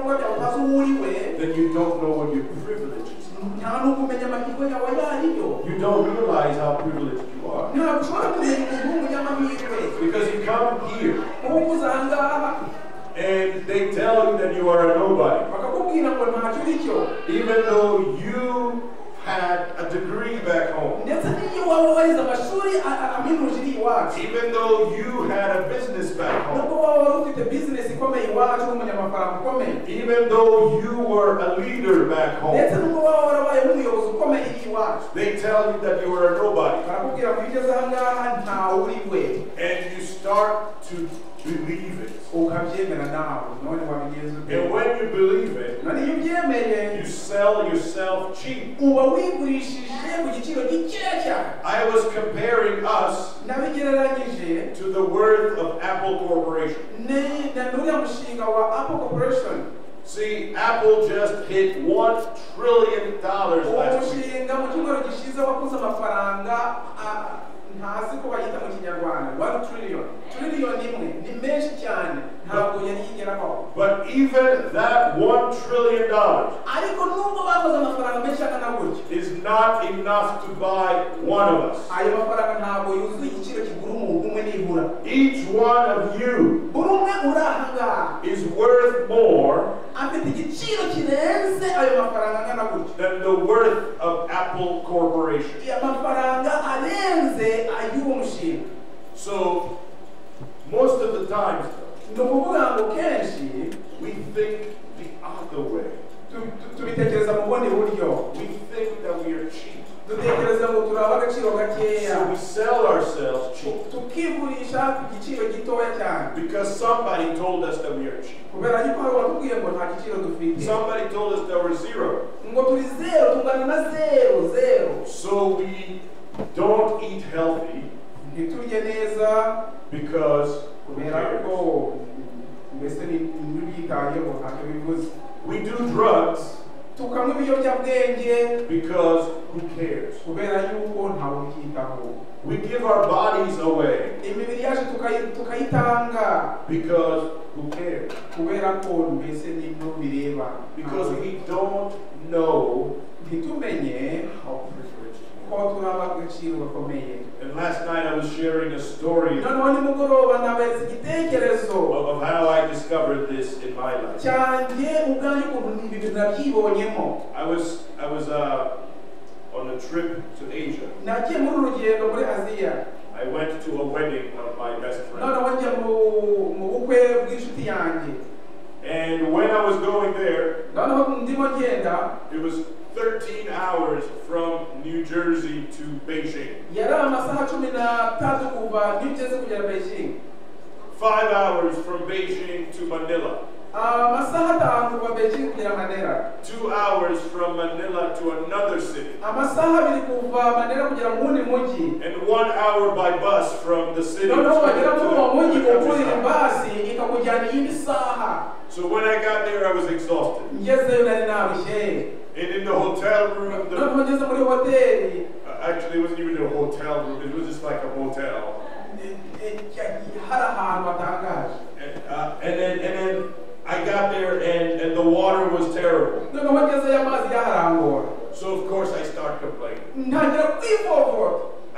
we then you don't know what your privileges are. nta n'ubwo umenya amahirwe yawe ayo ariyo You don't realize how privileged you are. ntabwo ushobora kumenya umuntu w'umunyamahirwe Because you come here. Kuko uza aha ngaha and they tell you that you are a nobody. bakakubwira ngo ntacyo uri cyo Even though you had a degree back home. Even though you had a business back home. waba wari ufite bizinesi ikomeye iwacu n'umunyamafaranga ukomeye Even though you were a leader back home. nubwo waba warabaye nk'umuyobozi ukomeye iri iwacu They tell you that you are a nobody. barakubwira ngo iyo ugeze aha ngaha ntawe uri we And you start to believe it. ukabyemera nawe none wabigenza ute And when you believe it, none iyo ubyemeye you sell yourself cheap. uba wigurishije ku giciro gikeya cyane I was comparing us to the worth of Apple Corporation. ni na n'uriya mushinga wa apple corporation. See, Apple just hit one trillion dollars uwo last week. Mushinga mu cyumweru gishize wakoze amafaranga ntazi ko mu kinyarwanda. One trillion. Trillion imwe ni menshi cyane. Ntabwo yari yigeraho But even that one trillion dollars ariko nubwo bakoze amafaranga menshi angana gutyo is not enough to buy one of us. ayo mafaranga ntabwo yuzuye igiciro kigura umuntu umwe nibura. Each one of you buri umwe uri is worth more afite igiciro kirenze ayo mafaranga angana gutyo than the worth of Apple Corporation. amafaranga arenze ay'uwo mushinga So, most of the times, ni ukuvuga ngo kenshi we think the other way. tu- tu- tubitekereza mu bundi buryo We think that we are cheap. dutekereza ngo turaba agaciro gakeya So we sell ourselves cheap tukigurisha ku giciro gitoya cyane because somebody told us that we are cheap. kubera yuko hari uwatubwiye ngo nta giciro dufite Somebody told us that we're zero. ngo turi zero tungana na zero zero So we don't eat healthy. Ntiturye neza because who kubera ko cares? mbese ntibyitayeho ntacyo bivuze. We do drugs tukanywa ibiyobyabwenge. because who cares? kubera yuko ntawe ubyitaho We give our bodies away imibiri yacu tukayitanga. because who cares? kubera ko mbese nibyo bireba. Because we don't know ntitumenye how And last night I was sharing a story of, noneho nimugoroba naberetse of how I discovered this in my life. cyanjye ubwanjye ukuntu ibi bintu nabyibonyemo I was I was uh, on a trip to Asia. nagiye muri uru rugendo muri aziya I went to a wedding of my best friend. Noneho njya mu mu bukwe bw'inshuti yanjye And, I was, I was on a trip to Asia. noneho njya mu mu bukwe bw'inshuti yanjye And when I was going there, noneho ndimo ngenda it was 13 hours from New Jersey to Beijing. yari amasaha cumi n'atatu kuva new jersey kugera beijing Five hours from Beijing to Manila. Ah, amasaha atanu kuva beijing kugera manera Two hours from Manila to another city. Ah, amasaha abiri kuva manera kugera mu wundi mujyi And one hour by bus from the city to noneho wagera muri uwo mujyi the ukurira countryside. basi ikakujyana iyindi saha So when I got there, I was exhausted. narushye And in the hotel room, the, noneho ngeze muri hoteli uh, actually it wasn't even a hotel room, it was just like a motel. hari ahantu hatangaje And, uh, and then and then I got there and, and the water was terrible. noneho ngezeyo amazi yaharangora So of course I start complaining.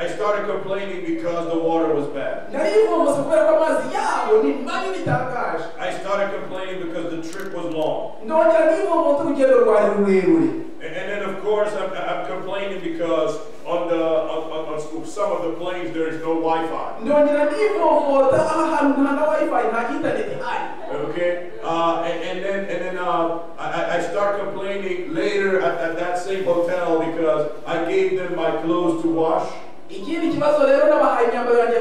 I started complaining because the water was bad. narivomose kubera ko amazi yabo ni mabi bitangaje I started complaining because the trip was long. ndongera nivovota urugendo rwari rurerure And, and then of course I'm, I'm complaining because on the on, on, on some of the planes there is no Wi-Fi. ndongera nivovota aha hantu nta na wifi nta interineti ihari Okay, uh, and, and then and then uh, I, I start complaining later at, at that same hotel because I gave them my clothes to wash ikindi kibazo rero n'abahaye imyambaro yanjye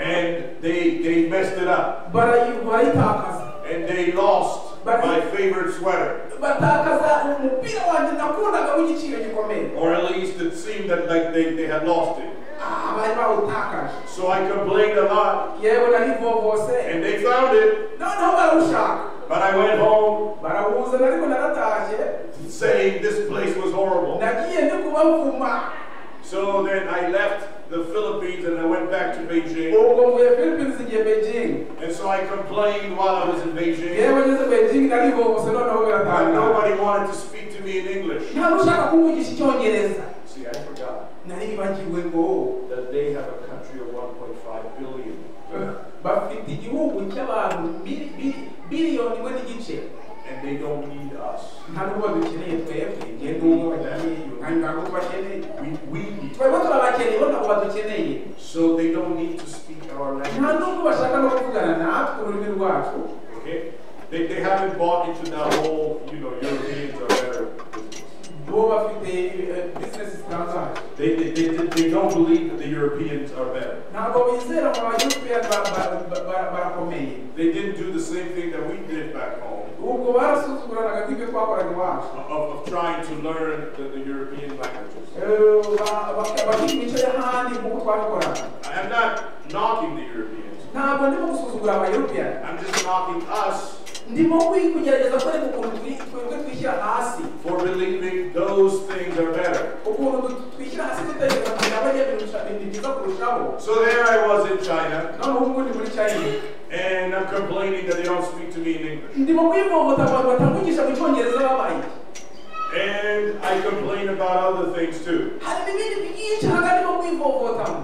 and they they messed it up. Barayi- barayitakaza. And they lost my favorite sweater. Batakaza umupira wanjye nakundaga w'igiciro gikomeye. Or at least it seemed that like they, they had lost it. Ah, bari bawutakaje. So I complained a lot. Narivovose and they found it, noneho barawushaka but I went home barawuzana ariko naratashye saying this place was horrible. Nagiye ndi kubavuma So then I left the Philippines and I went back to Beijing. ubwo mvuye philippines igiye beijing And so I complained while I was in Beijing. yewe ngeze beijing narivovose noneho But nobody wanted to speak to me in English. nta n'ushaka kumvugisha icyongereza See, I forgot that they have a country of 1.5 billion. And they don't need us. So they don't need to speak our language. Okay? They, they haven't bought into that whole, you know, Europeans are better. Bo bafite eh, business zitangaje They, they, they, they, they don't believe that the Europeans are better. ntabwo bizera ngo abayuropeyani barakomeye They didn't do the same thing that we did back home ubwo barasuzuguranaga nk'ibyo twakoraga of, of trying to learn the, the European languages. Eh, ba- ba- bakiga imico y'ahandi nk'uko twabikoraga I'm not knocking the Europeans. ntabwo ndimo gusuzugura abayuropeyani I'm just knocking us ndimo kwi- kugerageza kwereka ukuntu twebwe twishyira hasi. For believing those things are better. ukuntu twishyira hasi dutekereza kugira abanyabintu ni byiza kurushaho. So there I was in China, noneho ubu ngubu ndi muri china. And I'm complaining that they don't speak to me in English. ndimo kwivovota abantu batamvugisha mu cyongereza babaye. And I complain about other things too. hari n'ibindi byinshi hagati ndimo kwivovotamo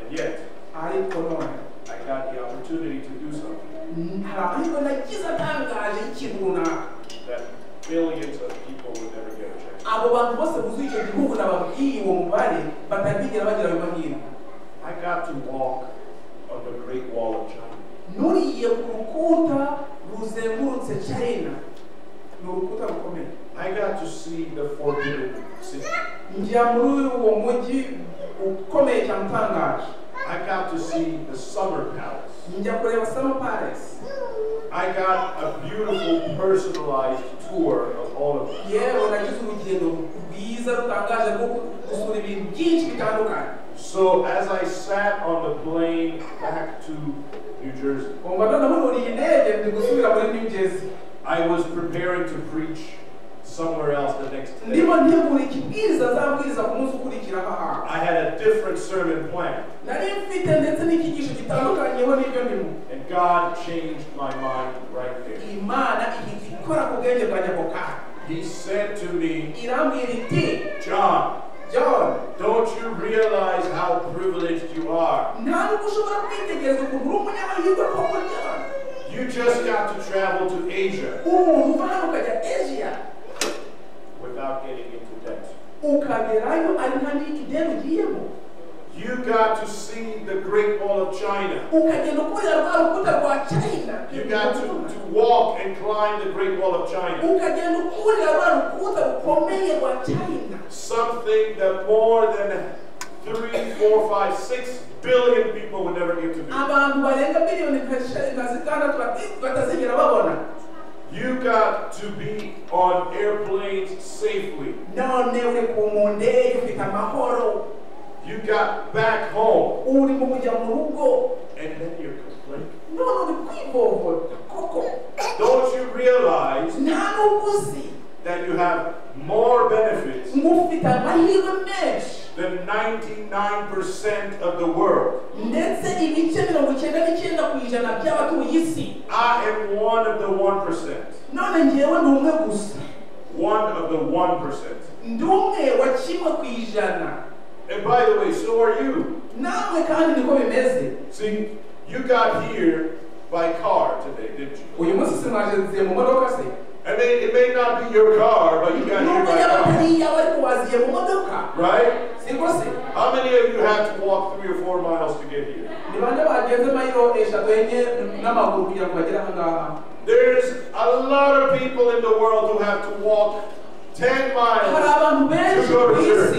And yet, ariko none I got the opportunity to do something hari amahirwe atangaje y'ikintu runaka that billions of people would never get a chance. abo bantu bose buzuye icyo gihugu nababwiye uwo mubare batazigera bagira ayo mahirwe I got to walk on the Great Wall of China. nuriye ku rukuta ruzengurutse china ni urukuta rukomeye I got to see the Forbidden City. njya muri uwo mujyi ukomeye cyane utangaje I got to see the Summer Palace. I got a beautiful personalized tour of all of it. yewe nagize urugendo rwiza rutangaje rwo gusura ibintu byinshi bitandukanye So as I sat on the plane back to New Jersey, umva noneho nuriye indege ndi gusubira muri new jersey I was preparing to preach somewhere else the next day. ndimo ntegura ikibwiriza azabwiriza ku munsi ukurikiraho ahantu I had a different sermon plan, nari mfite ndetse n'icyigisho gitandukanyeho n'ibyo ndimo and God changed my mind right there. imana ihita ikora ku bwenge bwanjye ako kanya He said to me, John, john don't you realize how privileged you are? nta nubwo ushobora kwitegereza ukuntu uri umunyamahirwe koko john? You just got to travel to Asia umuntu uva hano ukajya asia without getting into debt. ukagerayo ari nta n'ideni ugiyemo You got to see the Great Wall of China. ukagenda ukurira rwa rukuta rwa china You got to, to walk and climb the Great Wall of China. ukagenda ukurira rwa rukuta rukomeye rwa china Something that more than three, four, five, six billion people would never get to do. Abantu barenga miliyoni nka zitandatu bati- batazigera babona You got to be on airplanes safely. none uri ku mu ndege ufite amahoro You got back home. uri mu kujya mu And then you're complaining. none uri kwivovota koko Don't you realize nta n'ubwo uzi that you have more benefits ngo ufite amahirwe menshi than 99% of the world? ndetse ibice mirongo icyenda n'icyenda ku ijana by'abatuye isi I am one of the 1%. none ngewe ndi umwe One of the 1%. ndi umwe wa kimwe ku ijana And by the way, so are you. namwe kandi niko bimeze See, you got here by car today, didn't you? I mean, it may not be your car, but you got yaba car. Right? How many of you have to walk three or four miles to get here? There's a lot of people in the world who have to walk 10 miles to go to church.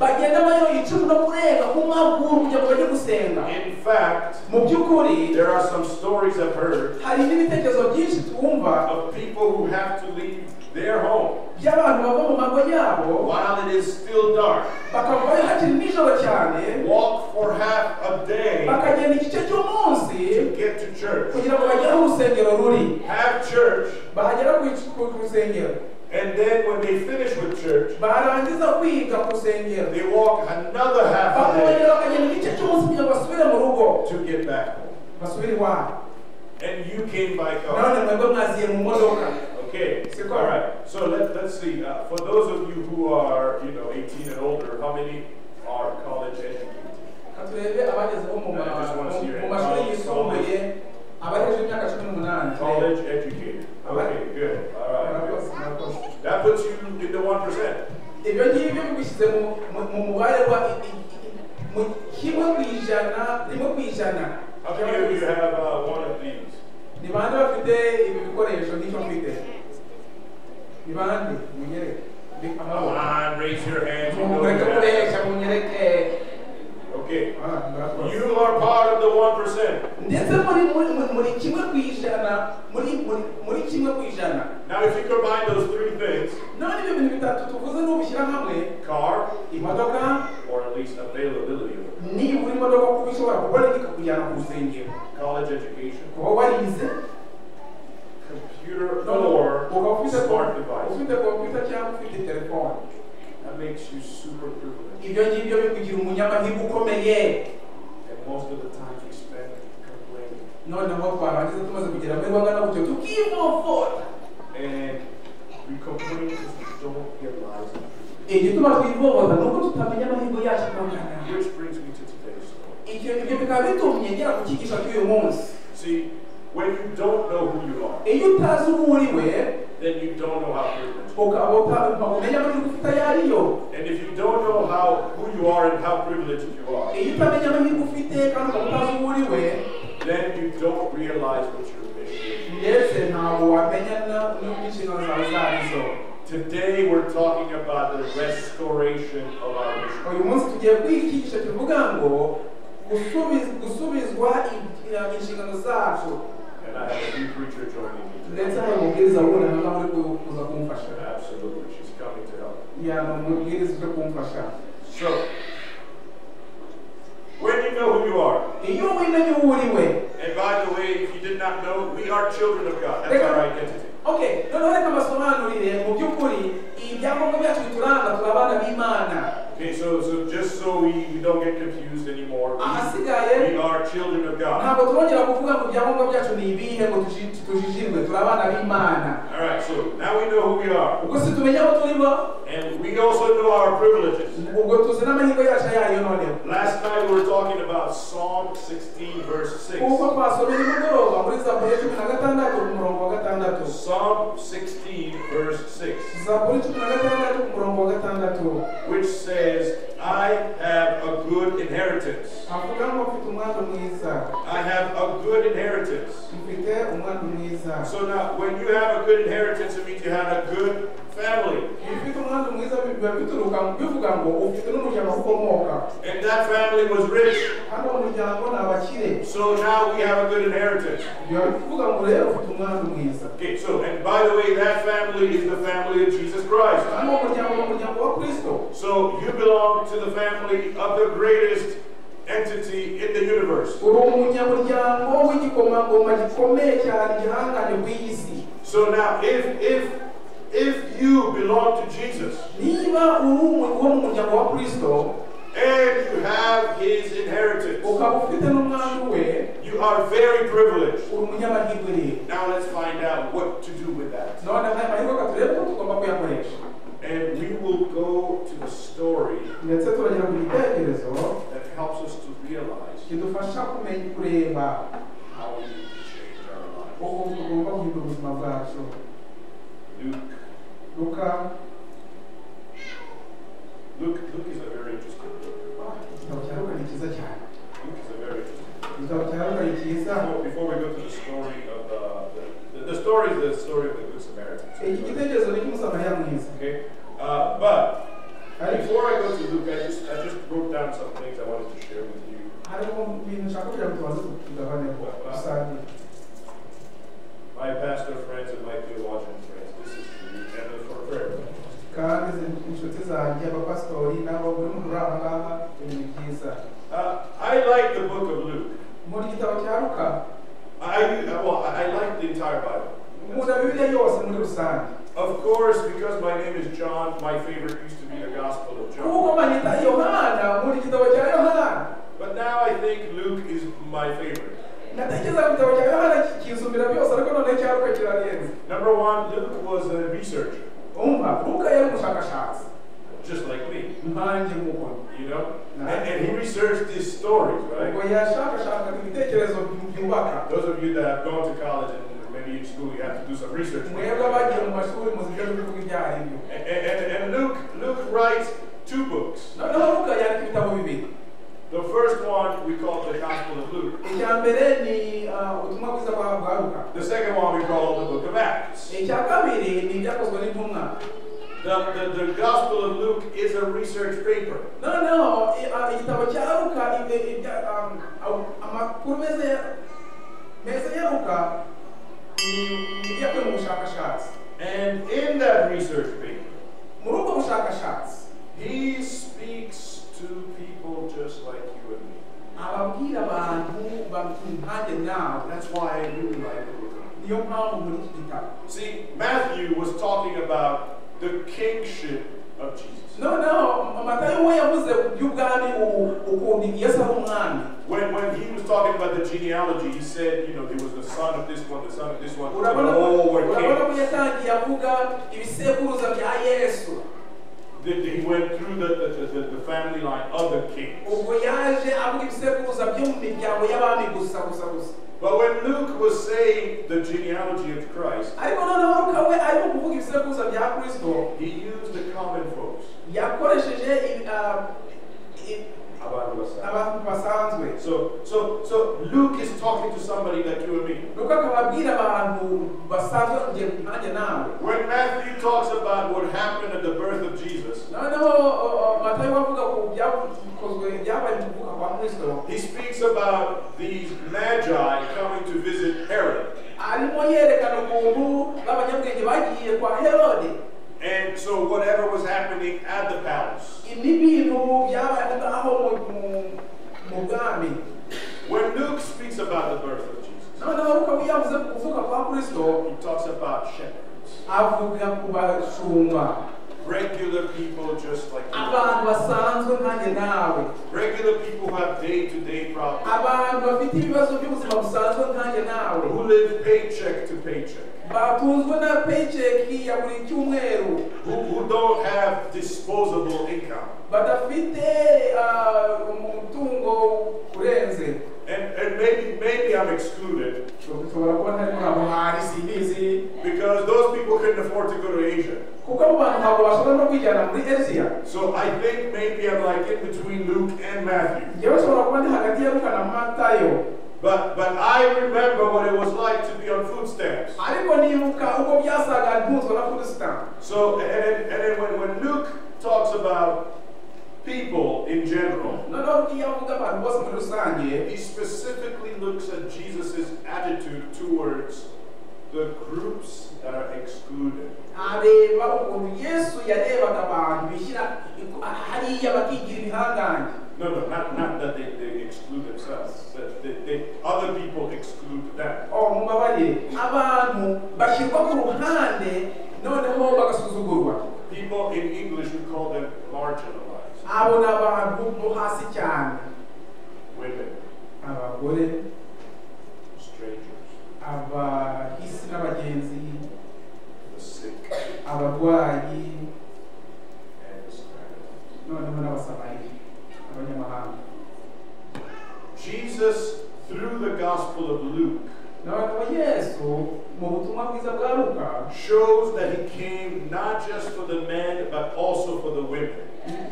Bagenda mayiro icumi no kurenga ku maguru kugira ngo bajye gusenga. In fact, mu by'ukuri there are some stories I've heard hari n'ibitekerezo byinshi twumva of people who have to leave their home. by'abantu bava mu mago yabo while it is still dark, bakavayo hakiri nijoro cyane walk for half a day bakagenda igice cy'umunsi to get to church, kugira ngo bagere aho urusengero ruri. Have church, bahagera ku ku ku rusengero and then when they finish with church, barangiza kwiga ku rusengero they walk another half day bakongera bakagenda igice cy'umunsi kugira ngo basubire mu rugo to get back home. And you came by car. none mwebwe mwaziye mu modoka Okay, all right. So let, let's see. Uh, for those of you who are, you know, 18 and older, how many are college educated? Ka turebe abagezeho mu ma- I just wanna see your mashuri hand. yisumbuye abagejeje imyaka cumi n'umunani College educated. Okay, good. All right. Murakoze, good. murakoze. That puts you in the 1%. ibyo ngibyo bigushyize mu- mu mu mubare wa i- i- i- mu kimwe ku ijana rimwe ku ijana How many of you have uh, one of these? ni bande bafite ibi bikoresho n'icyo mfite ni bande munyereke Ndi- Come on, raise your hands. Okay. Ah. You are part of the 1%. ndetse muri muri muri- muri kimwe ku ijana muri muri muri kimwe Now, if you combine those three things, none ibyo bintu bitatu tuvuze n'ubishyira hamwe car, imodoka or at least availability of it, nibura imodoka kuba ishobora kuboneka ikakujyana college education, kuba warize computer, none or ukaba ufite smart device. Makes you super privileged. ibyo ngibyo bikugira umunyamahirwe ukomeye And most of the time we spend complaining. noneho twarangiza tumaze kugera muri bangana gutyo tukivovota And we complain because we don't realize eh, it. igituma twivovota ni uko tutamenya amahirwe yacu angana Which brings me to today's story. ibyo ibyo bikaba bitumye ngera ku cyigisho cy'uyu munsi See, when you don't know who you are, eh, iyo utazi uwo uri we then you don't know how privileged. ukaba uta- umenya amahirwe ufite ayo ariyo And if you don't know how who you are and how privileged you are, iyo utamenya amahirwe ufite kandi ukaba utazi uwo uri we then you don't realize what your mission is. ndetse ntabwo wamenya na- n'inshingano zawe izo arizo Today we're talking about the restoration of our mission. Uyu munsi tugiye kwiga icyigisho kivuga ngo gusubiz- gusubizwa in- inshingano zacu And I have a new preacher joining me ndetse today. hari umubwiriza wundi aha ngaha uri ku- kuza kumfasha Absolutely, she's coming to help. ya ni umubwiriza uje kumfasha So, when do you know who you are, iyo uwo uri we and by the way, if you did not know, we are children of God. That's our identity. Okay noneho reka mbasobanurire mu by'ukuri ibyangombwa byacu bituranga turi abana b'imana Okay, so so just so we, we don't get confused anymore, we, we are children of God. ntabwo turongera kuvuga ngo ibyangombwa byacu ni ibihe ngo tuji- tujijirwe turi abana b'imana All right, so now we know who we are, ubwo si tumenya abo turi bo and we also know our privileges. ubwo tuzi n'amahirwe yacu ayo ariyo noneho Last night we were talking about Psalm 16, verse 6. kuko twasomera nimugoroba muri zaburi cumi na gatandatu ku murongo wa gatandatu Psalm 16, verse 6, zaburi cumi na gatandatu ku murongo wa gatandatu which says, I have a good inheritance. I have a good inheritance. So now, when you have a good inheritance, it means you had a good family. And that family was rich. So now we have a good inheritance. Okay, so, and by the way, that family is the family of Jesus Christ. Hano umuryango ni umuryango wa kristo So you belong to the family of the greatest entity in the universe. uri umunyamuryango w'igikomangoma gikomeye cyane igihangane ku iyi si So now, if if if you belong to Jesus niba uri umu- wo mu muryango wa kristo and you have His inheritance, ukaba ufite n'umwandu we you are very privileged. uri umunyamahirwe rero Now let's find out what to do with that. None aya mahirwe reka turebe ko tugomba kuyakoresha And we will go to the story ndetse turagera ku gitekerezo that helps us to realize kidufasha kumenya kureba how we need to change our lives. uko tugomba guhindura ubuzima bwacu Luke, luka. Luke, Luke is a very interesting book. igitabo cya luka ni cyiza Luke is a very interesting book. igitabo cya luka ni cyiza Before, before we go to the story of the, the, the story is the story of the Good Samaritan. iki gitekerezo ni cy'umusamariya mwiza Okay? Uh, but before I go to Luke, I just, I just wrote down some things I wanted to share with you. harimo ibintu nshaka kugira ngo tubanze tugabaneho rusange My pastor friends and my theologian friends, this is for you and for prayer. kandi izi inshuti zanjye abapasitori n'abo muri muri aha ngaha ibintu byiza Uh, I like the book of Luke. Muri gitabo cya luka I, well, I like the entire Bible. nkunda bibiliya yose muri rusange Of course, because my name is John, my favorite used to be the Gospel of kuko John. banyita yohana muri gitabo cya yohana But now I think Luke is my favorite. natekereza ku gitabo cya yohana kisumbira byose ariko noneho cya kirarenze Number one, Luke was a researcher, umva luka yari umushakashatsi just like me, you know? And, and he researched these stories, right? ubwo yashakashakaga ibitekerezo byubaka Those of you that have gone to college and maybe in school, you have to do some research. mwebwe abagiye mu mashuri muzi ibyo bivuga ibyo ari byo And, and, and Luke, Luke writes two books. noneho luka yandika ibitabo bibiri The first one we call the Gospel of Luke. icya mbere ni ubutumwa bwiza bwa bwa luka The second one we call the book of Acts. Icya kabiri ni ibyakozwe n'intumwa The, the, the Gospel of Luke is a research paper. i- ah, igitabo luka ibya- ah, ah, amakuru meza ya meza ya luka ni ibyakuwe mu bushakashatsi And in that research paper, muri ubwo bushakashatsi he speaks to people just like you and me. ababwira abantu nkanjye nawe That's why I really like the book of Luke. niyo mpamvu muri iki gitabo See, Matthew was talking about the kingship of Jesus. noneho matayo we yavuze by'ubwami ubu ukuntu yesu ari umwami When, when he was talking about the genealogy, he said, you know, there was the son of this one, the son of this one, and urabona ko all were kings. yatangiye avuga ibisekuruza bya yesu The- the- He went through the, the, the, the family line of the kings. But when Luke was saying the genealogy of Christ, ariko noneho luka we arimo kuvuga ibisekuruza bya kristo he used the common folks. Yakoresheje i- i- Abantu basanzwe. So, so, so Luke is talking to somebody like you and me. luka akaba abwira abantu basanzwe njye nanjye nawe When Matthew talks about what happened at the birth of Jesus, noneho matayo avuga ku byakozwe byabaye mu kuvuka kwa kristo he speaks about these magi coming to visit Herod. arimo yerekana ukuntu b'abanyabwenge bagiye kwa herode And so whatever was happening at the palace. When Luke speaks about the birth of Jesus, noneho luka we yavuze ku kuvuka kwa kristo he talks about shepherds, avuga ku bashumba regular people just like you. abantu basanzwe nkanjye nawe Regular people who have day-to-day problems, abantu bafite ibibazo by'ubuzima busanzwe nkanjye nawe who live paycheck to paycheck, batunzwe na paycheck ya buri cyumweru. Who, who don't have disposable income. badafite ah, umutungo urenze. And, and maybe, maybe I'm excluded ushobora kuba ntari muri abo hari simbizi because those people couldn't afford to go to Asia. kuko abo bantu ntabwo bashobora no kwijyana muri asia So I think maybe I'm like in between Luke and Matthew. njyewe nshobora kuba ndi hagati ya luka na matayo But but I remember what it was like to be on food stamps. ariko nibuka uko byasaga ntunzwe na food stamp So and then, and then when, when Luke talks about people in general, noneho iyo avuga abantu bose muri rusange he specifically looks at Jesus' attitude towards the groups that are excluded. areba ukuntu yesu yarebaga abantu bishyira hariya bakigira ibihangange No, no, not, not that they, they exclude themselves, but they, they, other people exclude them. oh mubabarire abantu bashyirwa ku ruhande noneho bagasuzugurwa People in English, we call them marginalized. abo ni abantu bo hasi cyane Women, abagore strangers, abahisi n'abagenzi abarwayi and the Samaritans. noneho n'abasamariya abanyamahanga Jesus, through the Gospel of Luke, noneho yesu mu butumwa bwiza bwa luka shows that he came not just for the men, but also for the women.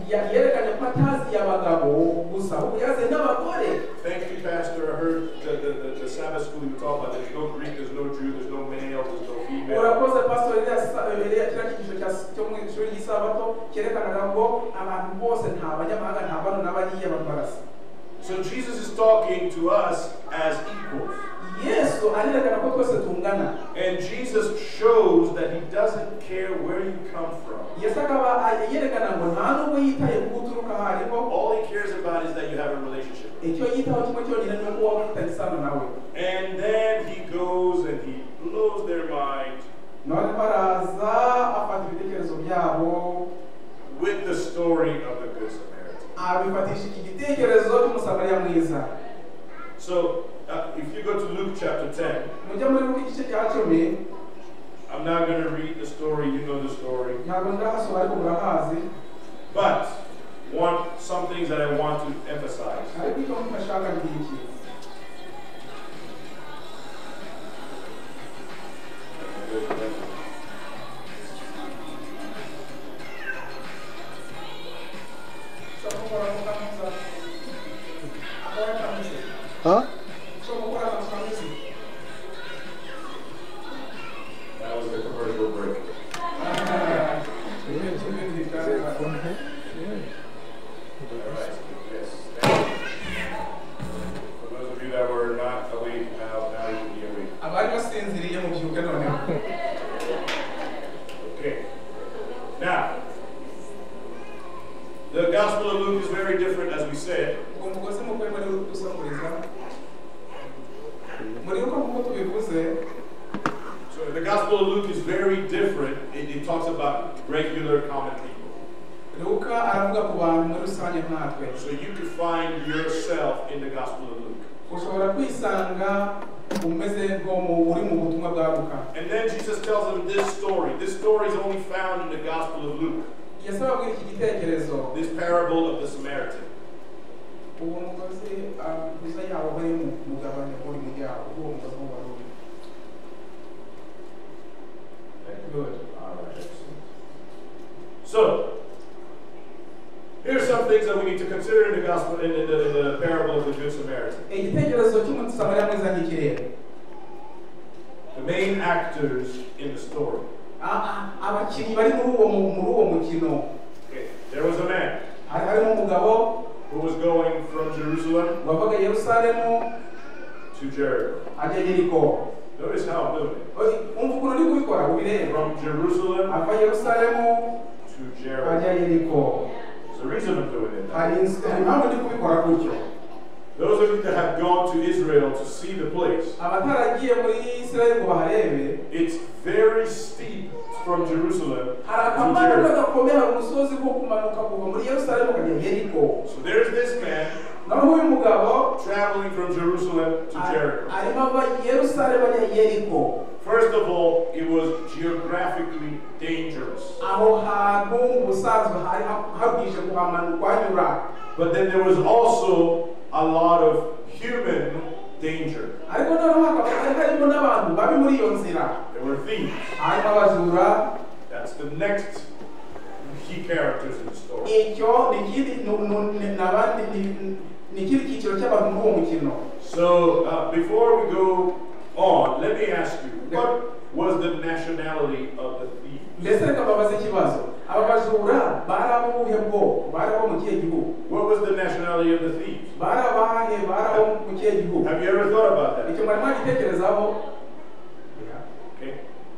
ya- yerekanye ko ataziye abagabo gusa ahubwo yaziye n'abagore Thank you, Pastor. I heard the, the, the, the Sabbath school you talk about there's no Greek, there's no Jew, there's no male, there's no female. urakoze pastor iriya sa- iriya kiriya cyigisho cya- cyo mu ishuri ry'isabato cyerekanaga ngo abantu bose nta banyamahanga nta bano n'abariya abantu barasa So Jesus is talking to us as equals. Yesu arerekana ko twese tungana And Jesus shows that he doesn't care where you come from. yesu akaba ah, yerekana ngo nta nubwo yitaye ku aho ariho All he cares about is that you have a relationship. icyo yitaho kimwe cyonyine ni uko waba ufitanye isano nawe And then he goes and he blows their mind noneho araza afata ibitekerezo byabo with the story of the Good Samaritan. Ah, abifatisha iki gitekerezo cy'umusamariya mwiza So uh, if you go to Luke chapter 10, mujya muri ruka igice cya cumi I'm not going to read the story, you know the story. ntabwo ndahasoma ariko murahazi But one some things that I want to emphasize. Huh? That was the break. For those of you that were not awake now, now you can awake. abari basinziriye mu byuka noneho Okay. Now, the Gospel of Luke is very different, as we said. ubwo mugozi mukwe muri gusakuriza muri uko nk'uko tubivuze So the Gospel of Luke is very different. It, it talks about regular common people. luka aravuga ku bantu muri rusange nkatwe So you can find yourself in the Gospel of Luke. ushobora kwisanga umeze nko mu uri mu butumwa bwa luka And then Jesus tells them this story. This story is only found in the Gospel of Luke. yesu ababwira iki gitekerezo This parable of the Samaritan. uwo mugozi mwiza yawo bari mu mugabane uri mu yawo uwo mugozi wo wari uri good All right. So, here's some things that we need to consider in the gospel, in the, in the, parable of the Good Samaritan. igitekerezo cy'umusamariya mwiza ni iki rero The main actors in the story. A- a- abakinnyi bari muri uwo mu- muri uwo mukino Okay, there was a man hari harimo umugabo who was going from Jerusalem wavaga i yerusalemu to Jericho. Notice how I'm doing it. umva ukuntu ndi kubikora ubireba From Jerusalem ava i yerusalemu to ajya Jericho. yeriko There's a reason I'm doing it. hari ins- impamvu ndi kubikora gutyo Those of you that have gone to Israel to see the place, abataragiye muri isirayeli ngo baharebe it's very steep from Jerusalem hari to Jericho. gakomeye hari umusozi ko kumanuka kuva muri yerusalemu ukajya yeriko So there's this man noneho uyu mugabo traveling from Jerusalem to Jericho. arimo ava i yerusalemu ajya yeriko First of all, it was geographically dangerous. aho hantu ubusanzwe hari ha- habwije kuhamanuka kuhanyura But then there was also a lot of human danger. ariko noneho hakaba hari harimo n'abantu babi muri iyo nzira There were thieves. That's the next key characters in the story. cy'abantu muri uwo mukino So, uh, before we go on, let me ask you, what was the nationality of the thief? mbese reka mbabaze ikibazo aba bajura bari abuhe bwoko bari abo mu kihe gihugu What was the nationality of the thief? bari abahe bari abo mu kihe gihugu Have you ever thought about that? icyo mwari mwagitekerezaho Okay.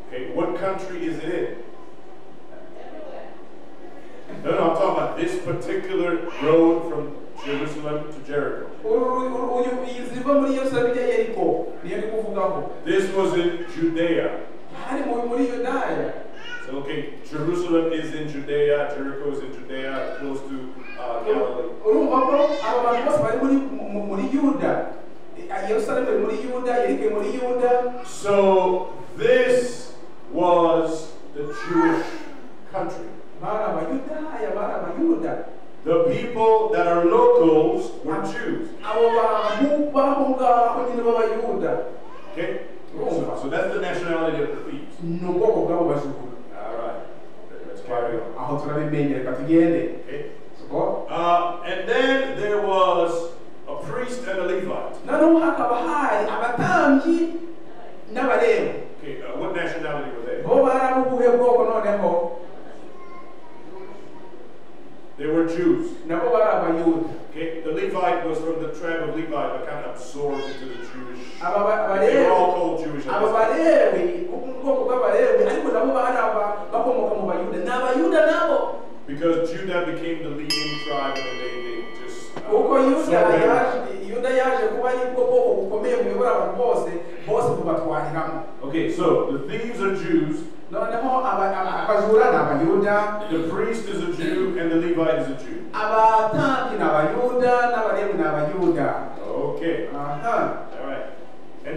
Okay. What country is it in? No, no, I'm talking about this particular road from Jerusalem to Jericho. This was in Judea. So, okay, Jerusalem is in Judea, Jericho is in Judea, close to uh, Galilee. So, this was the Jewish country. Bari abayudaya bari abayuda The people that are locals were Jews. abo bantu b'aho ngaho nyine b'abayuda Okay? So, so that's the nationality of the thieves. ni ubwoko bw'abo bajura All right. Let's carry on. aho turabimenye reka tugende Okay? Uh, and then there was a priest and a Levite. noneho hakaba hari abatambyi n'abalewi Okay, uh, what nationality were they? bo bari abubuhe bwoko noneho They were Jews. nabo bari abayuda Okay, the Levite was from the tribe of Levi, but kind of absorbed into the Jewish. They were all called Jewish. at aba this time. balewi ubwoko bw'abalewi ariko nabo bari aba- bakomoka mu bayuda ni abayuda nabo Because Judah became the leading tribe, and they, they just. uh, kuko yuda separated. yaje yuda yaje kuba ari bwo bwoko bukomeye buyobora abantu bose bose bubatwariramo Okay, so the thieves are Jews, the priest is a Jew, and the Levite is a Jew. abatambyi ni abayuda n'abalewi ni abayuda Okay, aha all right.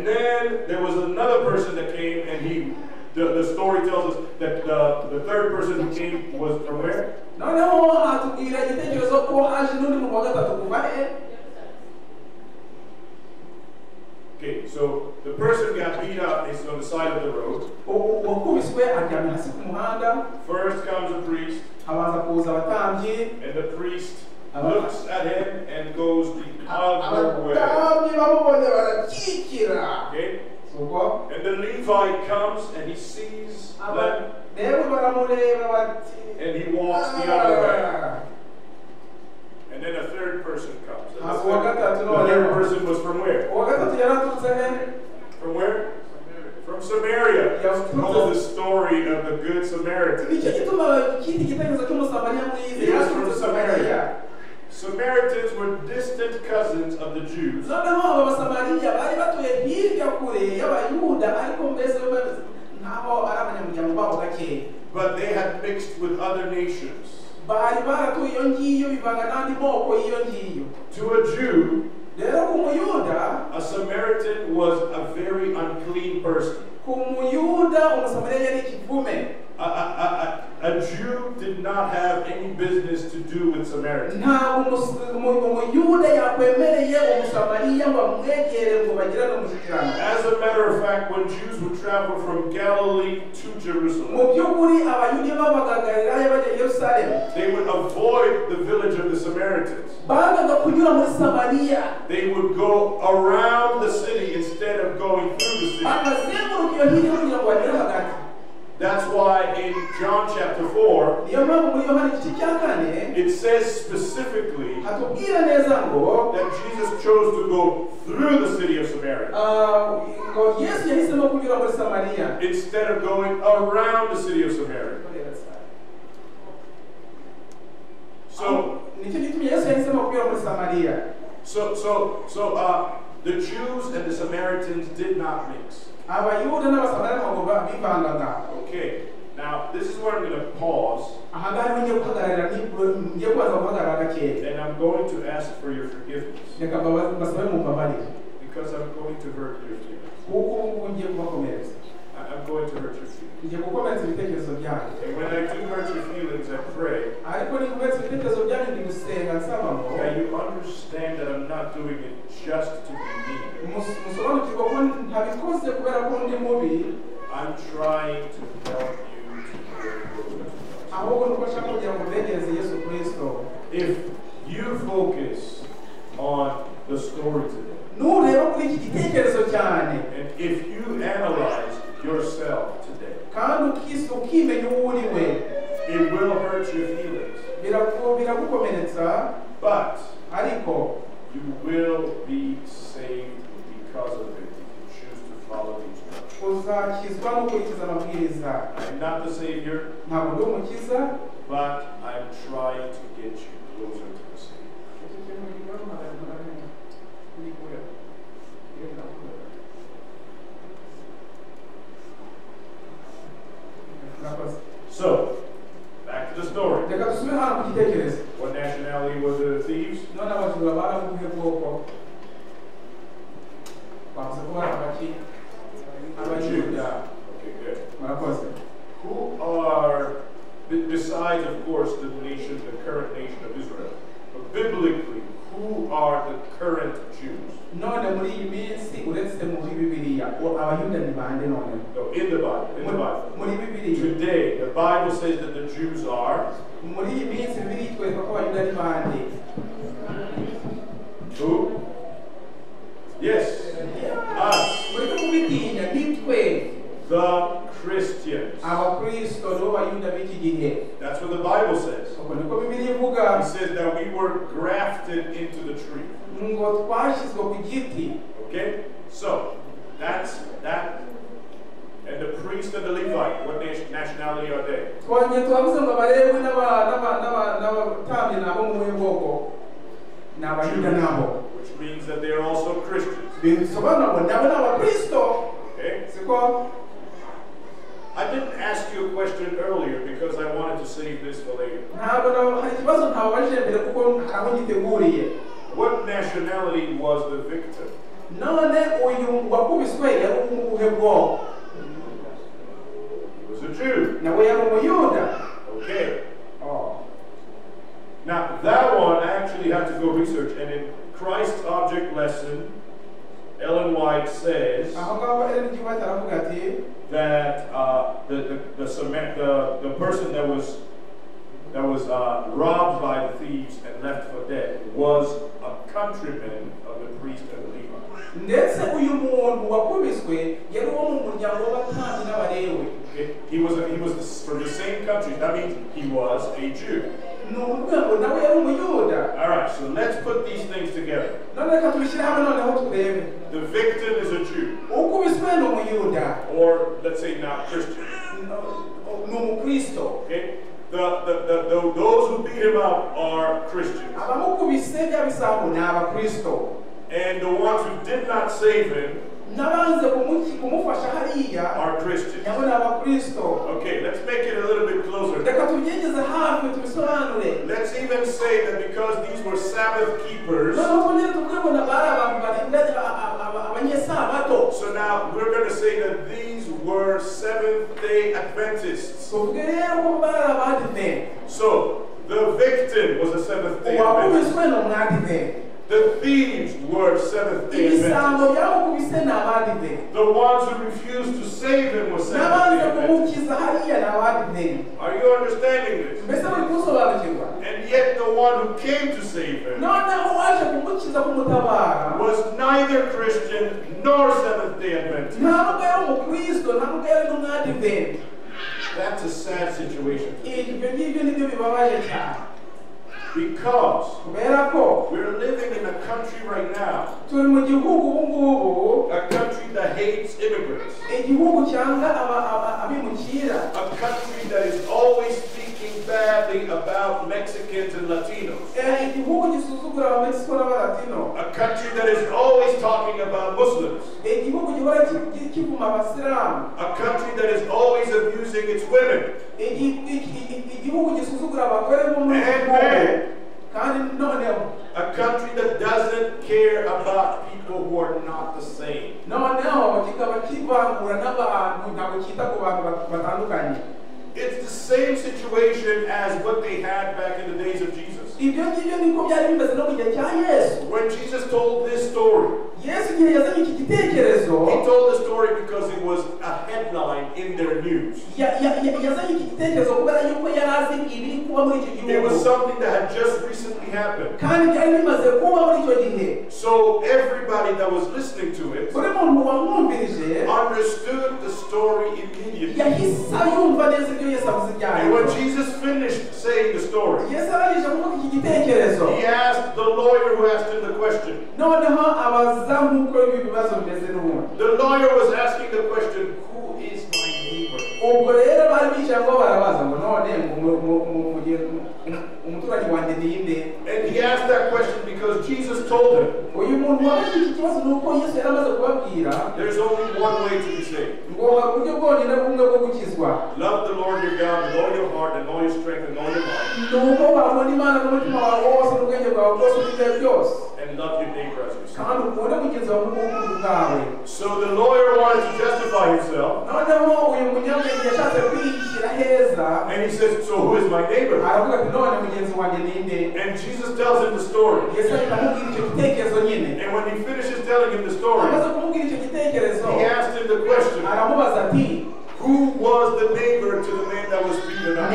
And then there was another person that came, and he, the, the story tells us that the, the third person who came was from where? noneho hatubwira igitekerezo ko haje n'undi muntu wa gatatu kuva he Okay, so the person got beat up, is on the side of the road. U- uwakubiswe aryamye hasi ku muhanda First comes a priest, habanza kuza abatambyi and the priest looks at him and goes the other way. abatambyi bamubonye barakikira Okay? And the Levite comes and he sees them baramureba bati and he walks the other way. "Ah." And then a third person comes. And the Ah, uwa gatatu third, the third person was from where? uwa gatatu yaraturutse he From where? From Samaria. It's called the story of the Good Samaritan. nicyo gituma ikindi gitekerezo cy'umusamariya mwiza He was from Samaria. Samaritans were distant cousins of the Jews. noneho aba basamariya bari batuye hirya kure y'abayuda ariko mbese bo bameze nkaho ari abanyamuryango babo gakeya But they had mixed with other nations. bari baratuye iyo ngiyo bivanga n'andi moko y'iyo ngiyo To a Jew, rero ku muyuda a Samaritan was a very unclean person. ku muyuda umusamariya yari ikivume A, a, a, a- a Jew did not have any business to do with Samaritans. Ntabwo umus- umu- umuyuda yakwemereye umusamariya ngo amwegere ngo bagirane umushyikirano As a matter of fact, when Jews would travel from Galilee to mu Jerusalem, by'ukuri abayuda iyo galilaya bajya i yerusalemu they would avoid the village of the Samaritans. bangaga kunyura muri samariya They would go around the city instead of going through the city. bakazenguruka iyo hirya kugira ngo banyure hagati That's why in John chapter 4, niyo mpamvu muri yohani igice cya kane it says specifically that Jesus chose to go through the city of Samaria instead of going around the city of Samaria. So, so, so, so, uh, the Jews and the Samaritans did not mix. Abayuda n'abasamariya ntabwo ba- bivangaga Okay, now this is where I'm going to pause aha ngaha niho ngiye guhagararira ni- ngiye kubanza guhagarara gakeya and I'm going to ask for your forgiveness reka mbaba- mbasabe mumbabarire because I'm going to hurt your feelings. Kuko ubu ngubu ngiye kubakomeretsa I- I'm going to hurt your feelings. ngiye gukomeretsa ibitekerezo byanyu And when I do hurt your feelings, I pray ariko nikomeretsa ibitekerezo byanyu ndi gusenga nsaba ngo that you understand that I'm not doing it just to be mean. mus- musobanukirwa ko ntabikoze kubera ko ndi mubi I'm trying to help you to get closer to Christ. ahubwo nuko nshaka kugira ngo utegereze yesu kirisito If you focus on the story today, nureba kuri iki gitekerezo cyane and if you analyze yourself today, kandi ukis- ukimenya uwo uri we it will hurt your feelings. biraku- biragukomeretsa But ariko you will be saved because of it if you choose to follow these steps. uzakizwa no gukurikiza amabwiriza I'm not the Savior, ntabwo ndi umukiza but I'm trying to get you closer to the Savior. So, back to the story. reka dusubire hano ku gitekerezo What nationality was the thieves? none abajura barabuhe bwoko bavuze ko bari abaki abayuda Okay, good. Who are, besides, of course, the nation, the current nation of Israel, but biblically, who are the current Jews? none muri iyi minsi uretse muri bibiliya o- abayuda ni bande none No, in the Bible, in the Bible. Today, the Bible says that the Jews are muri iyi minsi bibiliya itwereka ko abayuda ni bande who? Yes, us, the Christians. abakristo nibo bayuda b'iki gihe That's what the Bible says. uko niko bibiliya ivuga It says that we were grafted into the tree. ngo twashyizwe ku giti Okay? So, that's that. And the priest and the Levite, what nationality are they? Which means that they are also Christians. bisobanura ngo nabo ni abakristo Okay? I didn't ask you a question earlier because I wanted to save this for later. ntabwo na- hari ikibazo ntababajije mbere kuko hari aho ngiteguriye What nationality was the victim? none uyu wakubiswe yari mu buhe bwoko He was a Jew. nawe yari umuyuda Okay. Oh. Now, that one I actually had to go research, and in Christ's object lesson, Ellen White says that uh, the, the, the, Sama- the, the person that was, that was uh, robbed by the thieves and left for dead was a countryman of the priest and the Levite. ndetse uyu muntu wakubiswe yari uwo mu muryango w'abatambyi n'abarewe He was, a, he was from the same country. That means he was a Jew. ni ukuvuga ngo nawe yari umuyuda All right, so let's put these things together. none reka tubishyire hamwe noneho turebe The victim is a Jew, ukubiswe ni umuyuda or let's say not Christian. ni umukristo Okay? The, the, the, the, those who beat him up are Christians. abamukubise bya bisambo ni abakristo And the ones who did not save him n'abanze kumuki- kumufasha hariya are Christians. nabo ni abakristo Okay, let's make it a little bit closer. reka tubyegeze hafi tubisobanure Let's even say that because these were Sabbath keepers, so now we're going to say that these were Seventh day Adventists. tuvuge rero ko bari abadive So the victim was a Seventh day Adventist. Uwakubiswe ni umwadive The thieves were Seventh day Adventists. byamukubise ni abadive The ones who refused to save him were Seventh day Adventists. kumukiza hariya ni abadive Are you understanding this? mbese bari kusobanukirwa And yet the one who came to save him noneho waje kumukiza kumutabara was neither Christian nor Seventh day Adventist. ntabwo yari umukristo ntabwo yari n'umwadive That's a sad situation. Because kubera ko we're living in a country right now, turi mu gihugu ubu ngubu a country that hates immigrants, igihugu cyanga aba- aba- abimukira a country that is always badly about Mexicans and Latinos, Eh, igihugu gisuzugura abamexico n'abalatino a country that is always talking about Muslims, a country that is always abusing its women. Kandi noneho A country that doesn't care about people who are not the same. Noneho kikaba kivangura n'abantu ntabwo cyita ku bantu bat- batandukanye It's the same situation as what they had back in the days of Jesus. ibyo ngibyo niko byari bimeze no mu gihe cya yesu When Jesus told this story, yesu igihe yazanye iki gitekerezo he told the story because it was a headline in their news. It was something that had just recently happened. kandi byari bimaze kuba muri icyo gihe So everybody that was listening to it buri muntu wamwumvirije understood the story immediately. Yahise yumva neza ibyo yesu avuze ibyo ari And when Jesus finished saying the story, yesu arangije kuvuga iki gitekerezo he asked the lawyer who asked him the question. noneho abaza nk'uko ibi bibazo bimeze n'ubundi The lawyer was asking the question, Who is my neighbor? And he asked that question because Jesus told him uyu muntu wabajije iki kibazo ni uko yesu yari amaze kubabwira there's only one way to be saved. ngo hari uburyo bwonyine bumwe bwo gukizwa Love the Lord your God with all your heart and all your strength and all your mind, ni uko wabona imana n'umutima wawe wose n'ubwenge bwawe bwose n'ibyo byose and love your neighbor as yourself. kandi ukunde mugenzi wawe nk'ubukungu bwawe So the lawyer wanted to justify himself, noneho uyu munyabwenge yashatse kwishyira heza and he says, So who is my neighbor? aravuga ati none mugenzi wanjye ni nde And Jesus tells him the story. yesu ahita amubwira icyo gitekerezo nyine And when he finishes telling him the story, amaze kumubwira icyo gitekerezo he asked him the question, Who was the neighbor to the man that was beaten up?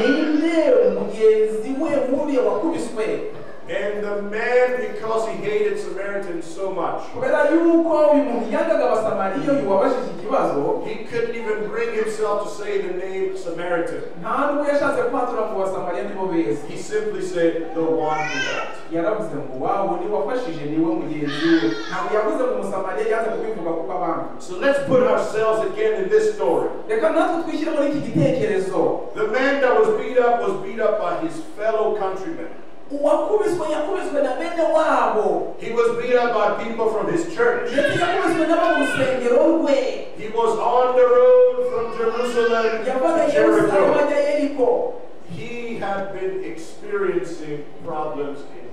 Ninde mugenzi we nk'uriya wakubiswe And the man, because he hated Samaritans so much, kubera yuko uyu muntu yangaga abasamariya uyu wabajije ikibazo he couldn't even bring himself to say the name Samaritan. nta n'ubwo yashatse kwatura mu basamariya nibo beza He simply said, The one who helped. yaravuze ngo wawe ni wafashije niwe mugenzi we ntabwo yavuze ngo umusamariya yanze kubivuga kuko abandi So let's put ourselves again in this story. reka natwe twishyire muri iki gitekerezo The man that was beat up was beat up by his fellow countrymen. Uwakubiswe yakubiswe na bene wabo He was beat up by people from his church. ndetse yakubiswe n'abo mu rusengero rwe He was on the road from Jerusalem to Jericho. He had been experiencing problems in.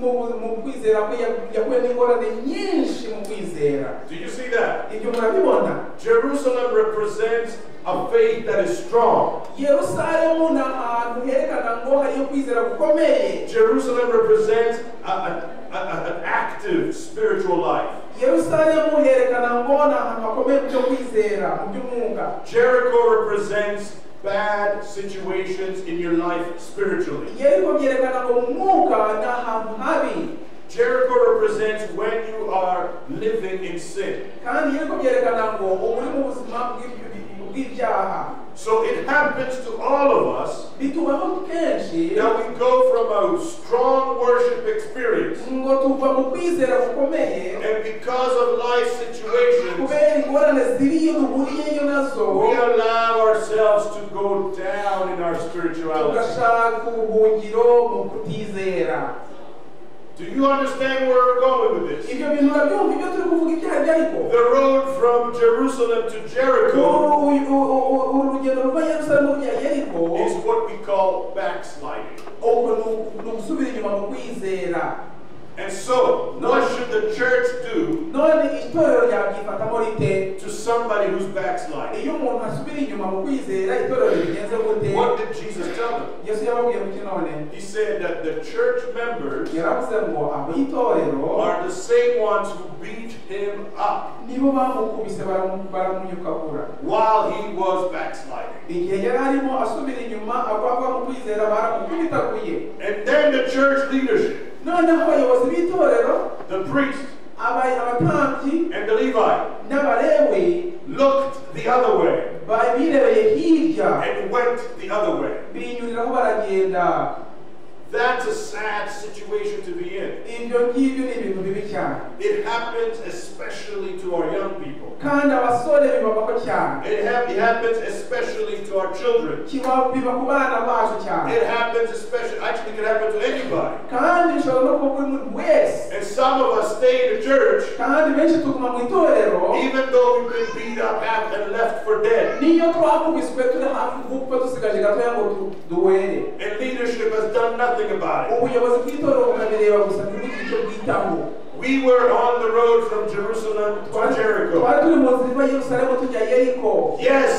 Mu kwizera kwe yahuye n'ingorane nyinshi mu kwizera Do you see that? ibyo murabibona Jerusalem represents a faith that is strong. yerusalemu ni ahantu herekana ngo hariyo kwizera gukomeye Jerusalem represents a, a, a, a- an active spiritual life. yerusalemu herekana ngo ni ahantu hakomeye mu byo kwizera mu by'umwuka Jericho represents bad situations in your life spiritually. yeriko byerekana ngo mu mwuka ni ahantu habi Jericho represents when you are living in sin. Kandi yeriko byerekana ngo uba uri mu buzima bw'ibyo- bw'ibyaha So it happens to all of us that we go from a strong worship experience ngo tuva mu kwizera and because of life situations, kubera ingorane ziriyo duhuriyeyo nazo we allow ourselves to go down in our spirituality. Do you understand where we're going with this? ibyo bintu urabyumva ibyo turi kuvuga ibyaha byariko The road from Jerusalem to Jericho is what we call backsliding. Ubwo ni uku- ni ugusubira inyuma mu kwizera And so, what should the church do none itorero ryabyifatamo rite to somebody who's backsliding? iyo umuntu asubira inyuma mu kwizera itorero rigenze gute What did Jesus tell them? yesu yababwiye mu kinone He said that the church members yaravuze ngo abo y'itorero are the same ones who beat him up nibo bamukubise baramu- baramunyukagura while he was backsliding. igihe yari arimo asubira inyuma agwa ava mu kwizera baramukubitaguye And then the church leadership, noneho abayobozi b'itorero the priest and the Levite, looked the other way ba- birebeye hirya and went the other way. That's a sad situation to be in. ibyo ngibyo ni ibintu bibi cyane It happens especially to our young people. kandi abasore bibabaho cyane It, hap- it happens especially to our children. kiba biba ku bana bacu cyane It happens especially, actually, it can happen to anybody. kandi bishobora no kuba kuri buri wese And some of us stay in the church kandi benshi tuguma mu itorero even though we've been beat up and left for dead. niyo twakubiswe turi hafi gupfa dusigaje gatoya ngo du- duwere And leadership has done nothing about it. ubuyobozi bw'itorero bukabireba gusa ntibugire icyo bwitaho We were on the road from Jerusalem to Jericho. twari turi mu nzira iva yerusalemu tujya yeriko Yes,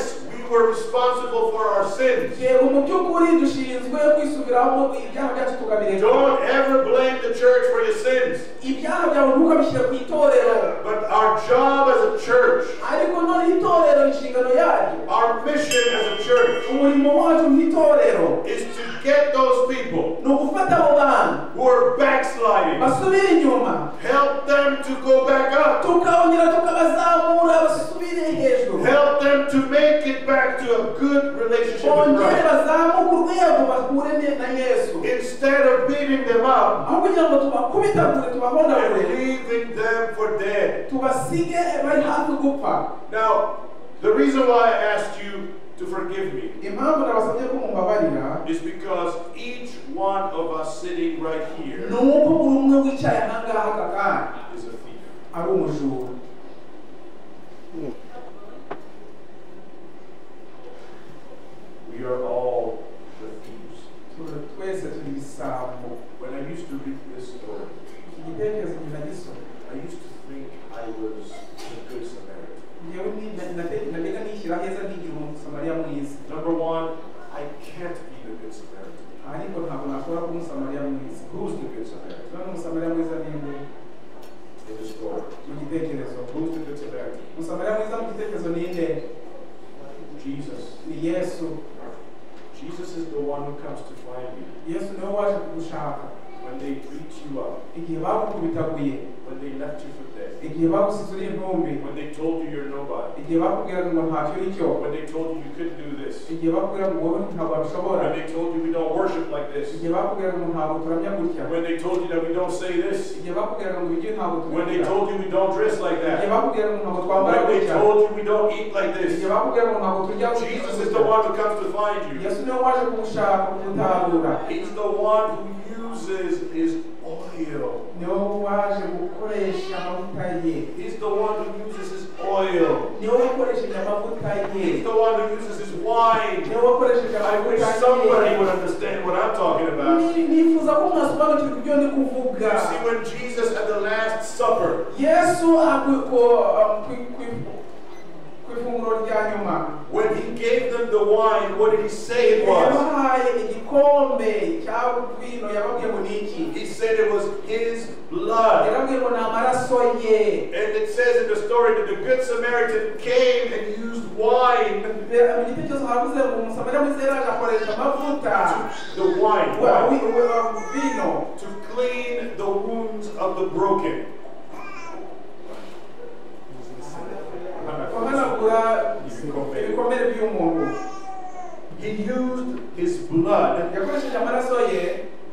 were responsible for our sins. Eh, yego mu by'ukuri dushinzwe kwisubiraho ibyaha byacu tukabireka. Don't ever blame the church for your sins. ibyaha byawe ntukabishyire ku itorero. But our job as a church, ariko none itorero inshingano yaryo. our mission as a church, umurimo wacu nk'itorero is to get those people ni ugufata abo bantu. who are backsliding, help them to go back up, tukongera tukabazamura basubire hejuru. Help them to make it back to a good relationship with Christ. bazamuke urwego bahure ne- na yesu Instead of beating them up aho kugira ngo tubakubitagure and leaving them for dead. tubasige bari hafi gupfa Now, the reason why I asked you to forgive me impamvu nabasabye ko mumbabarira is because each one of us sitting right here ni uko buri umwe wicaye ahangaha aka kanya is a thief. ari umujura We are all the thieves. Tu- twese turi ibisambo When I used to read this story, iki gitekerezo kinagisoma I used to think I was the good Samaritan. ngewe ni- na- nate- najyaga nishyira heza nkigira umusamariya mwiza Number one, I can't be the good Samaritan. ariko ntabwo nashobora kuba umusamariya mwiza Who's the good Samaritan none umusamariya mwiza ni nde in the story? mu gitekerezo Who's the good Samaritan? umusamariya mwiza mu gitekerezo ni nde Jesus. Jesus is the one who comes to find you. yesu niwe waje kugushaka When they beat you up, igihe when they left you for dead, igihe bagusize uri intumbi when they told you you're nobody, igihe bakubwiraga ngo ntacyo uri cyo when they told you you couldn't do this, igihe bakubwiraga ngo wowe ntabwo wabishobora when they told you we don't worship like this, igihe bakubwiraga ngo ntabwo turamya gutya when they told you that we don't say this, igihe bakubwiraga ngo ibyo ntabwo when they told you we don't dress like igihe that, bakubwiraga ngo ntabwo twambara when they told you we don't eat like igihe this, bakubwiraga ngo ntabwo turya gutya Jesus is the one who comes to find you. yesu niwe waje kugushaka kugutabura He's the one who uses his oil. niwe waje gukoresha amavuta ye He's the one who uses his oil. niwe wakoresheje amavuta ye He's the one who uses his wine. I wish somebody would understand what I'm talking about. Ni- nifuza ko mwasobanukirwa ibyo ndi kuvuga You see, when Jesus at the Last Supper, when he gave them the wine, what did he say it was? yabahaye igikombe cya vino yababwiye ngo ni iki He said it was his blood. yarabwiye ngo ni amaraso ye And it says in the story that the Good Samaritan came and used wine, mu gitekerezo havuze ngo umusamariya mwiza yaraje akoresha amavuta the wine, wine um, vino to clean the wounds of the broken. Guhanagura ibikomere by'umuntu He used his blood yakoresheje amaraso ye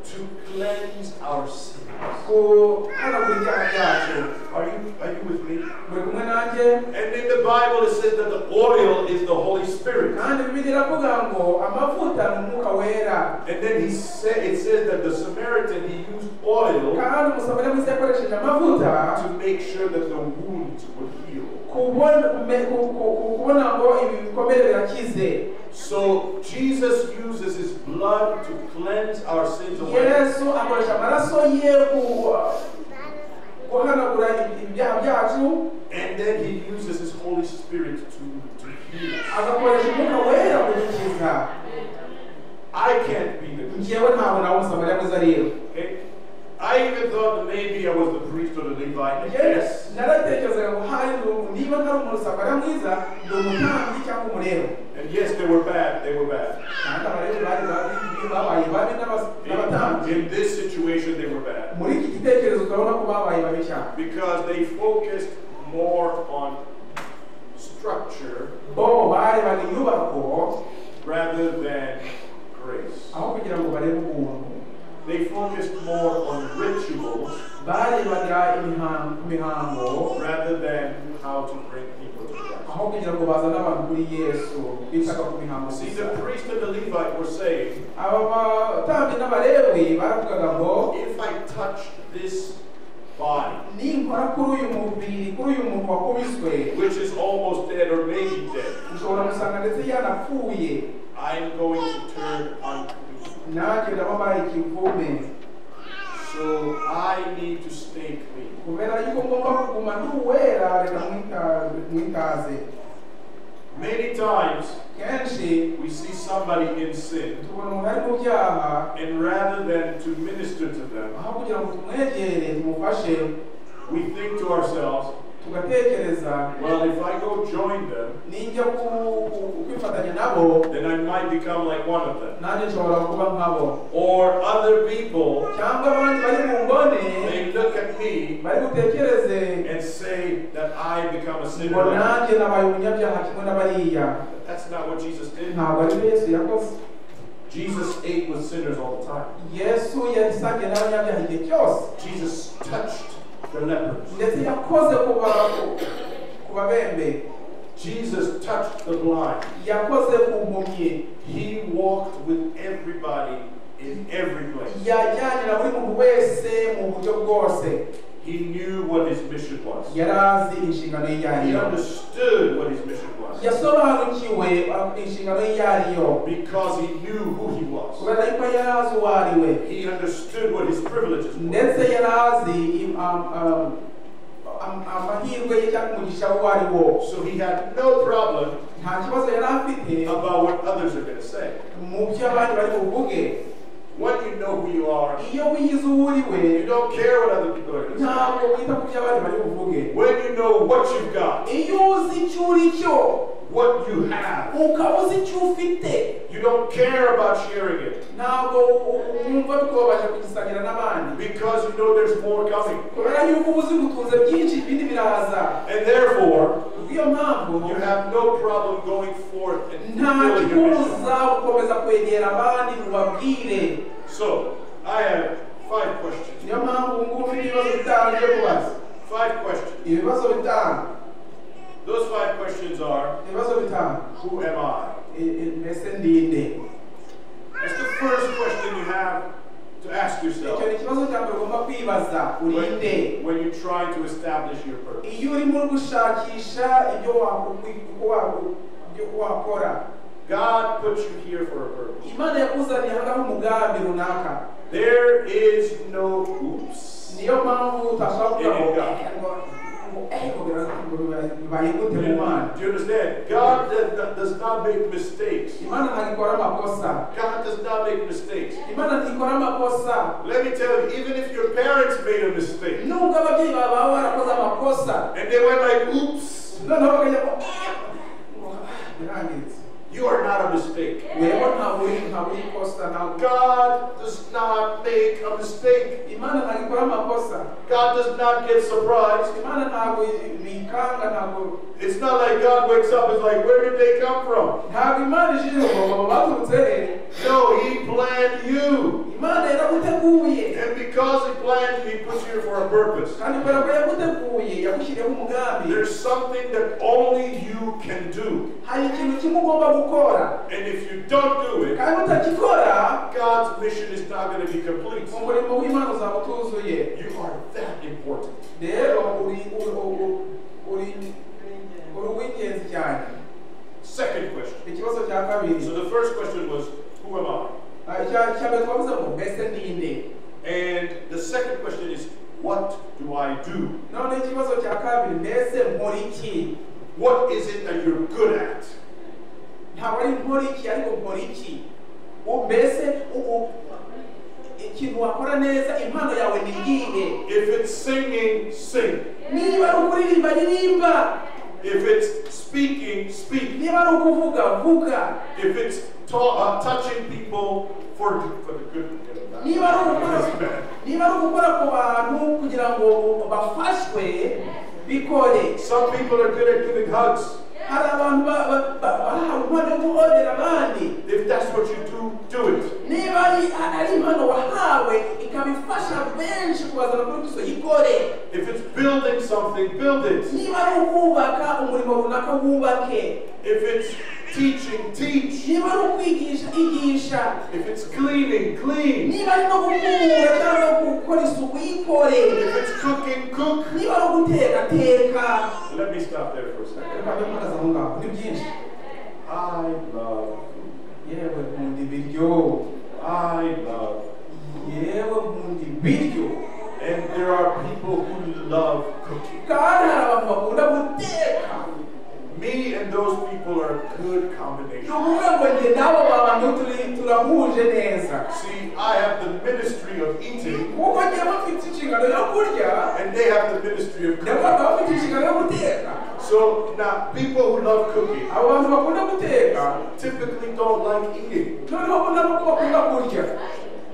to cleanse our sins. Guhanagura ibyaha byacu Are you, are you with me? muri kumwe nanjye And in the Bible it says that the oil is the Holy Spirit. kandi bibiri iravuga ngo amavuta ni umwuka wera And then he said it says that the Samaritan he used oil kandi umusamariya mwiza yakoresheje amavuta to make sure that the wounds would heal. kubona kume- ku- ku- ku- kubona ngo ibi bikomere birakize So Jesus uses his blood to cleanse our sins away. Yesu akoresha amaraso ye ku- guhanagura ibi- ibyaha byacu And then he uses his Holy Spirit to, to heal us. agakoresha umwuka wera kudukiza I can't be the njyewe ntabwo nawe umusamariya mwiza rero Okay? I even thought that maybe I was the priest or the Levite. Yes. naratekerezaga ngo hari umuntu- niba ntari umusamariya mwiza ndi umutambyi cyangwa umureru And yes, they were bad. They were bad. kandi abareru bari babi- babaye babi n'abas- n'abatambyi In, in this situation, they were bad. muri iki gitekerezo turabona ko babaye babi cyane Because they focused more on structure bo barebaga inyubako rather than grace. Aho kugira ngo barebe ubuntu They focused more on rituals barebaga imihango imihango rather than how to bring people to Christ. aho kugira ngo bazane abantu kuri yesu bitaga ku mihango See, the priest and the Levite were saying, aba batambyi n'abalewi baravugaga ngo if I touch this body, ninkora kuri uyu mubiri kuri uyu muntu wakubiswe which is almost dead or maybe dead, ushobora gusanga ndetse yanapfuye I'm going to turn unclean. Nanjye ndaba mbaye ikivume So I need to stay clean. kubera yuko ngomba kuguma ndi uwera reka mwitaze Many times can kenshi we see somebody in sin, tubona umuntu ari mu byaha and rather than to minister to them, aho kugira ngo tumwegere tumufashe. we think to ourselves, well, if I go join them, ninjya ku- ku- kwifatanya nabo then I might become like one of them. nanjye nshobora kuba nkabo Or other people, cyangwa abandi bari mu ngone they look at me bari and say that I become a ngo sinner. nanjye nabaye umunyabyaha kimwe n'abariya That's not what Jesus did. ntabwo ari byo yesu yakoze Jesus ate with sinners all the time. yesu yasangiye n'abanyabyaha Jesus touched the lepers. ndetse yakoze ku ba- ku- ku babembe Jesus touched the blind. yakoze ku mpumyi He walked with everybody in every place. yajyanye na buri muntu wese mu buryo bwose He knew what his mission was. yari azi inshingano ye iyo He understood what his mission was yasobanukiwe inshingano ye iyo ariyo because he knew who he was. kubera yuko yari azi uwo ari we He understood what his privileges were. uwo ari wo So he had no problem nta kibazo yari afite about what others are going to say. Mu byo abandi bari buvuge When you know who you are, iyo wiyize uwo uri we you don't care what other people are going to ntabwo wita ku byo abandi bari buvuge. When you know what you've got, iyo uzi icyo uri cyo. What you have, ukaba uzi icyo ufite. You don't care about sharing it. Ntabwo wumva bikubabaje kugisangira n'abandi. Because you know there's more coming. kubera yuko uba uzi gutunze byinshi ibindi biraza And therefore, mpamvu you have no problem going forth and nta fulfilling your mission. kibuza gukomeza kwegera abandi mubabwire So, I have five questions. niyo mpamvu ubu ngubu mfite ibibazo bitanu byo kubaza Five questions. ibibazo bitanu Those five questions are ibibazo bitanu Who am I- mbese ndinde. That's the first question you have to ask yourself icyo ni ikibazo cya mbere ugomba kwibaza urinde when, when you try to establish your purpose. iyo urimo uri gushakisha ibyo wakukwi- uko waku- ibyo wakora God put you here for a purpose. imana yakuzaniye ahangaha umugambi runaka There is no oops. niyo mpamvu "Eh, eh Do you understand? God does not, make mistakes. imana ntabwo ikora amakosa God does not make mistakes. imana ntikora amakosa Let me tell you, even if your parents made a mistake nubwo ababyeyi bawe baba barakoze amakosa and they went like, oops, noneho bakajya ngo "Eh, ngo birangiritse you are not a mistake. wewe ntabwo uri ntabwo uri ikosa God does not make a mistake. imana ntabwo ikora amakosa God does not get surprised. imana ntabwo bikanga ntabwo It's not like God wakes up and is like, where did they come from? ntabwo imana ishije ngo baba No, He planned you. And because He planned you, He puts you here for a purpose. kandi kubera ko yaguteguye There's something that only you can do. Hari ikintu kimwe ugomba gukora And if you don't do it, kandi utakikora God's mission is not going to be complete. umurimo w'imana uzaba utuzuye You are that important. rero uri uri uri- uw'ingenzi cyane Second question. ikibazo cya kabiri So the first question was, who am I? Ah, icya icya mbere twavuze ngo mbese And the second question is, what do I do? none ikibazo cya kabiri mbese nkora iki What is it that you're good at? Ntabwo ari nkora iki ariko nkora iki mbese ikintu wakora neza impano yawe ni iyihe If it's singing, sing. niba ari ukuririmba ririmba If it's speaking, speak. niba ari ukuvuga vuga If it's uh, touching people for, for the good. niba ari ugukora niba ari ugukora ku bantu kugira ngo bafashwe bikore Some people are good at giving hugs. If that's what you do, do it. niba ari ari impano wahawe ikaba ifasha benshi kubazana kuri kristo yikore If it's building something, build it. niba ari ukubaka umurimo runaka wubake If it's teaching, teach. niba ari ukwigisha igisha If it's cleaning, clean. niba ari no gukura cyangwa gukora isuku yikore If it's cooking, cook. niba ari uguteka teka Let me stop there for a second. reka mbe mpagaze aho ngaho ni I love nkunda ibiryo I love nkunda ibiryo And there are people who love cooking. kandi Me and those people are turi turahuje neza See, I have the ministry of eating, kuko njyewe bafite inshingano yo kurya and they have the ministry of cooking. bafite inshingano yo guteka So now, people who love cooking abo bantu bakunda guteka typically don't like eating,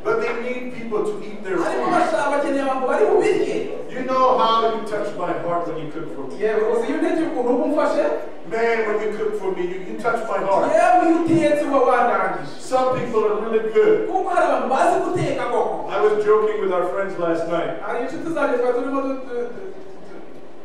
noneho bo nabo ko bakunda kurya but they need people to eat their food. bashaka bakeneye abantu bari bubirye You know how you touch my heart when you cook for me. yewe uzi iyo untekeye ukuntu uba umfashe Man, when you cook for me, you, you touch my heart. yewe iyo utetse uba wandangije Some people are really good. kuko hari abantu bazi guteka koko I was joking with our friends last night.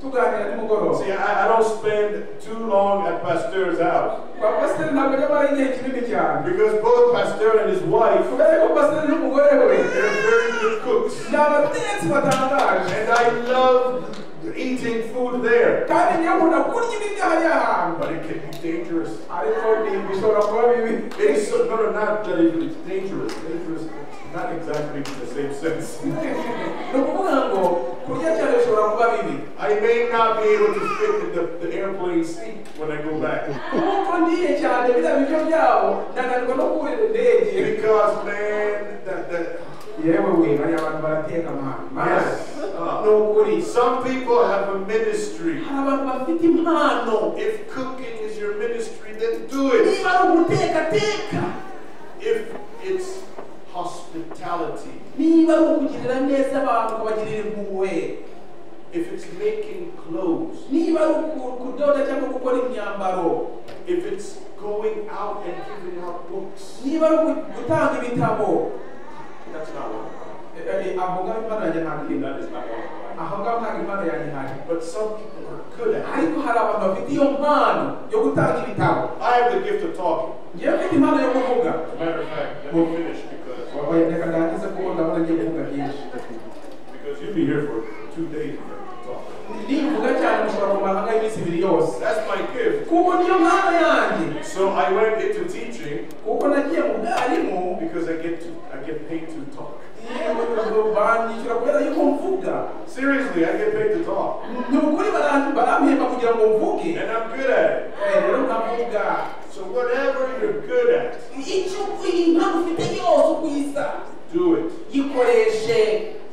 Tuganira nimugoroba See, I, I don't spend too long at Pastor's house. Kwa pasiteri ntabwo ajya amara igihe kinini cyane because both Pasteur and his wife kubera ko pasiteri n'umugore we they're very good cooks, ni abatetsi batangaje and I love eating food there. kandi niyo nkunda kurya ibiryo hariya hantu But it can be dangerous. ariko bishobora kuba bibi It is so, no, no, not that it- it's dangerous. Dangerous, not exactly in the same sense. ni ukuvuga ngo I may not be able to fit in the, the airplane seat when I go back because man, that that yes. Uh, some people have a ministry. If cooking is your ministry, then do it. If it's hospitality, niba ari ukugirira neza abantu ukabagirira impuhwe. If it's making clothes, niba ari kudoda cyangwa gukora imyambaro. If it's going out and giving out books, niba ari gutanga ibitabo. That's not one. Aho ngaho impano yanjye ntabwo That is not one. aho ngaho ntabwo impano yanjye ihari But some people are good at ariko hari abantu bafite iyo mpano yo gutanga ibitabo I have the gift of talking. ngewe mfite impano yo kuvuga matter of fact, let me finish because Oya, reka ndangize kuko ndabona ngiye kuvuga byinshi because you'll be here for two days if I talk. nivuga cyane mushobora kumara nkaho iminsi ibiri yose That's my gift. kuko niyo mpano yanjye So I went into teaching kuko nagiye mu bwarimu because I get to I get paid to talk. Yewe banyishyura kubera yuko mvuga Seriously, I get paid to talk. ni ukuri barampemba kugira ngo mvuge And I'm good at it. Rero nkavuga So whatever you're good at, icyo impano ufite yose uko isa do it. yikoreshe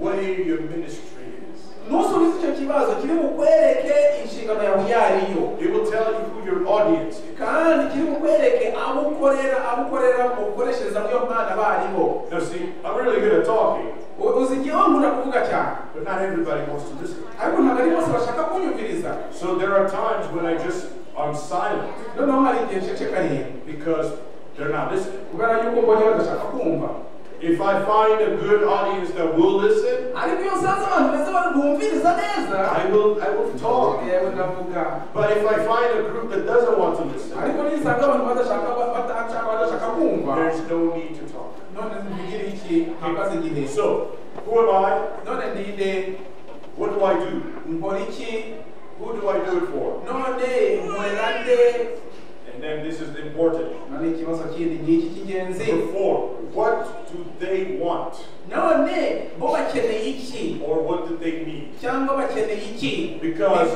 where your ministry is. nusubiza icyo kibazo kiri bukwereke inshingano yawe iyo ariyo It will tell you who your audience is. kandi kiri bukwereke abo ukorera abo ukorera ukoreshereza muri iyo mpano abo aribo Now see, I'm really good at talking, uzi igihe nkunda kuvuga cyane but not everybody wants to listen. ariko ntabwo ari bose bashaka kunyumviriza So there are times when I just, I'm silent noneho hari igihe ncecekariye because they're not listening. kubera yuko mbonye badashaka kumva If I find a good audience that will listen, I will, I will talk. But if I find a group that doesn't want to listen, there's no need to talk. So, who am I? What do I do? Who do I do it for? And then this is important. none ikibazo kindi ngiki cy'ingenzi Number four, what do they want? none bo bakeneye iki Or what do they need? cyangwa bakeneye iki Because-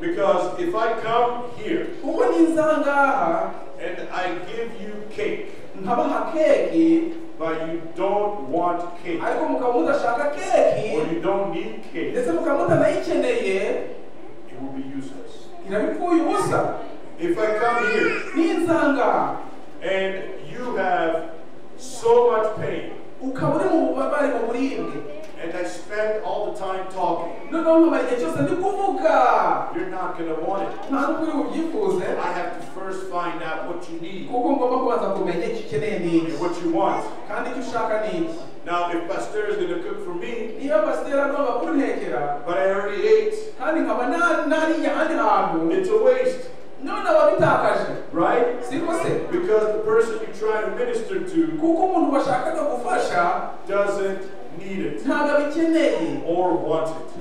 Because if I come here kuko ninza ngaha and I give you cake, but you don't want cake, ariko mukaba mudashaka keki or you don't need cake, ndetse mukaba mutanayikeneye it will be useless. If I come here and you have so much pain, ukaba uri mu bubabare mu buribwe and I spend all the time talking, noneho nkamara igihe cyose ndi kuvuga you're not going to want it. nta n'uko uri I have to first find out what you need. Kuko ngomba kubanza kumenya icyo ukeneye ni iki. And what you want. kandi icyo ushaka Now, if Pastor is going to cook for me, niba pasiteri agomba kuntekera but I already ate, kandi nkaba na- nariye ahandi hantu. it's a waste, none aba bitakaje right? Because the person you trying to minister to kuko umuntu bashakaga gufasha doesn't need it or want it.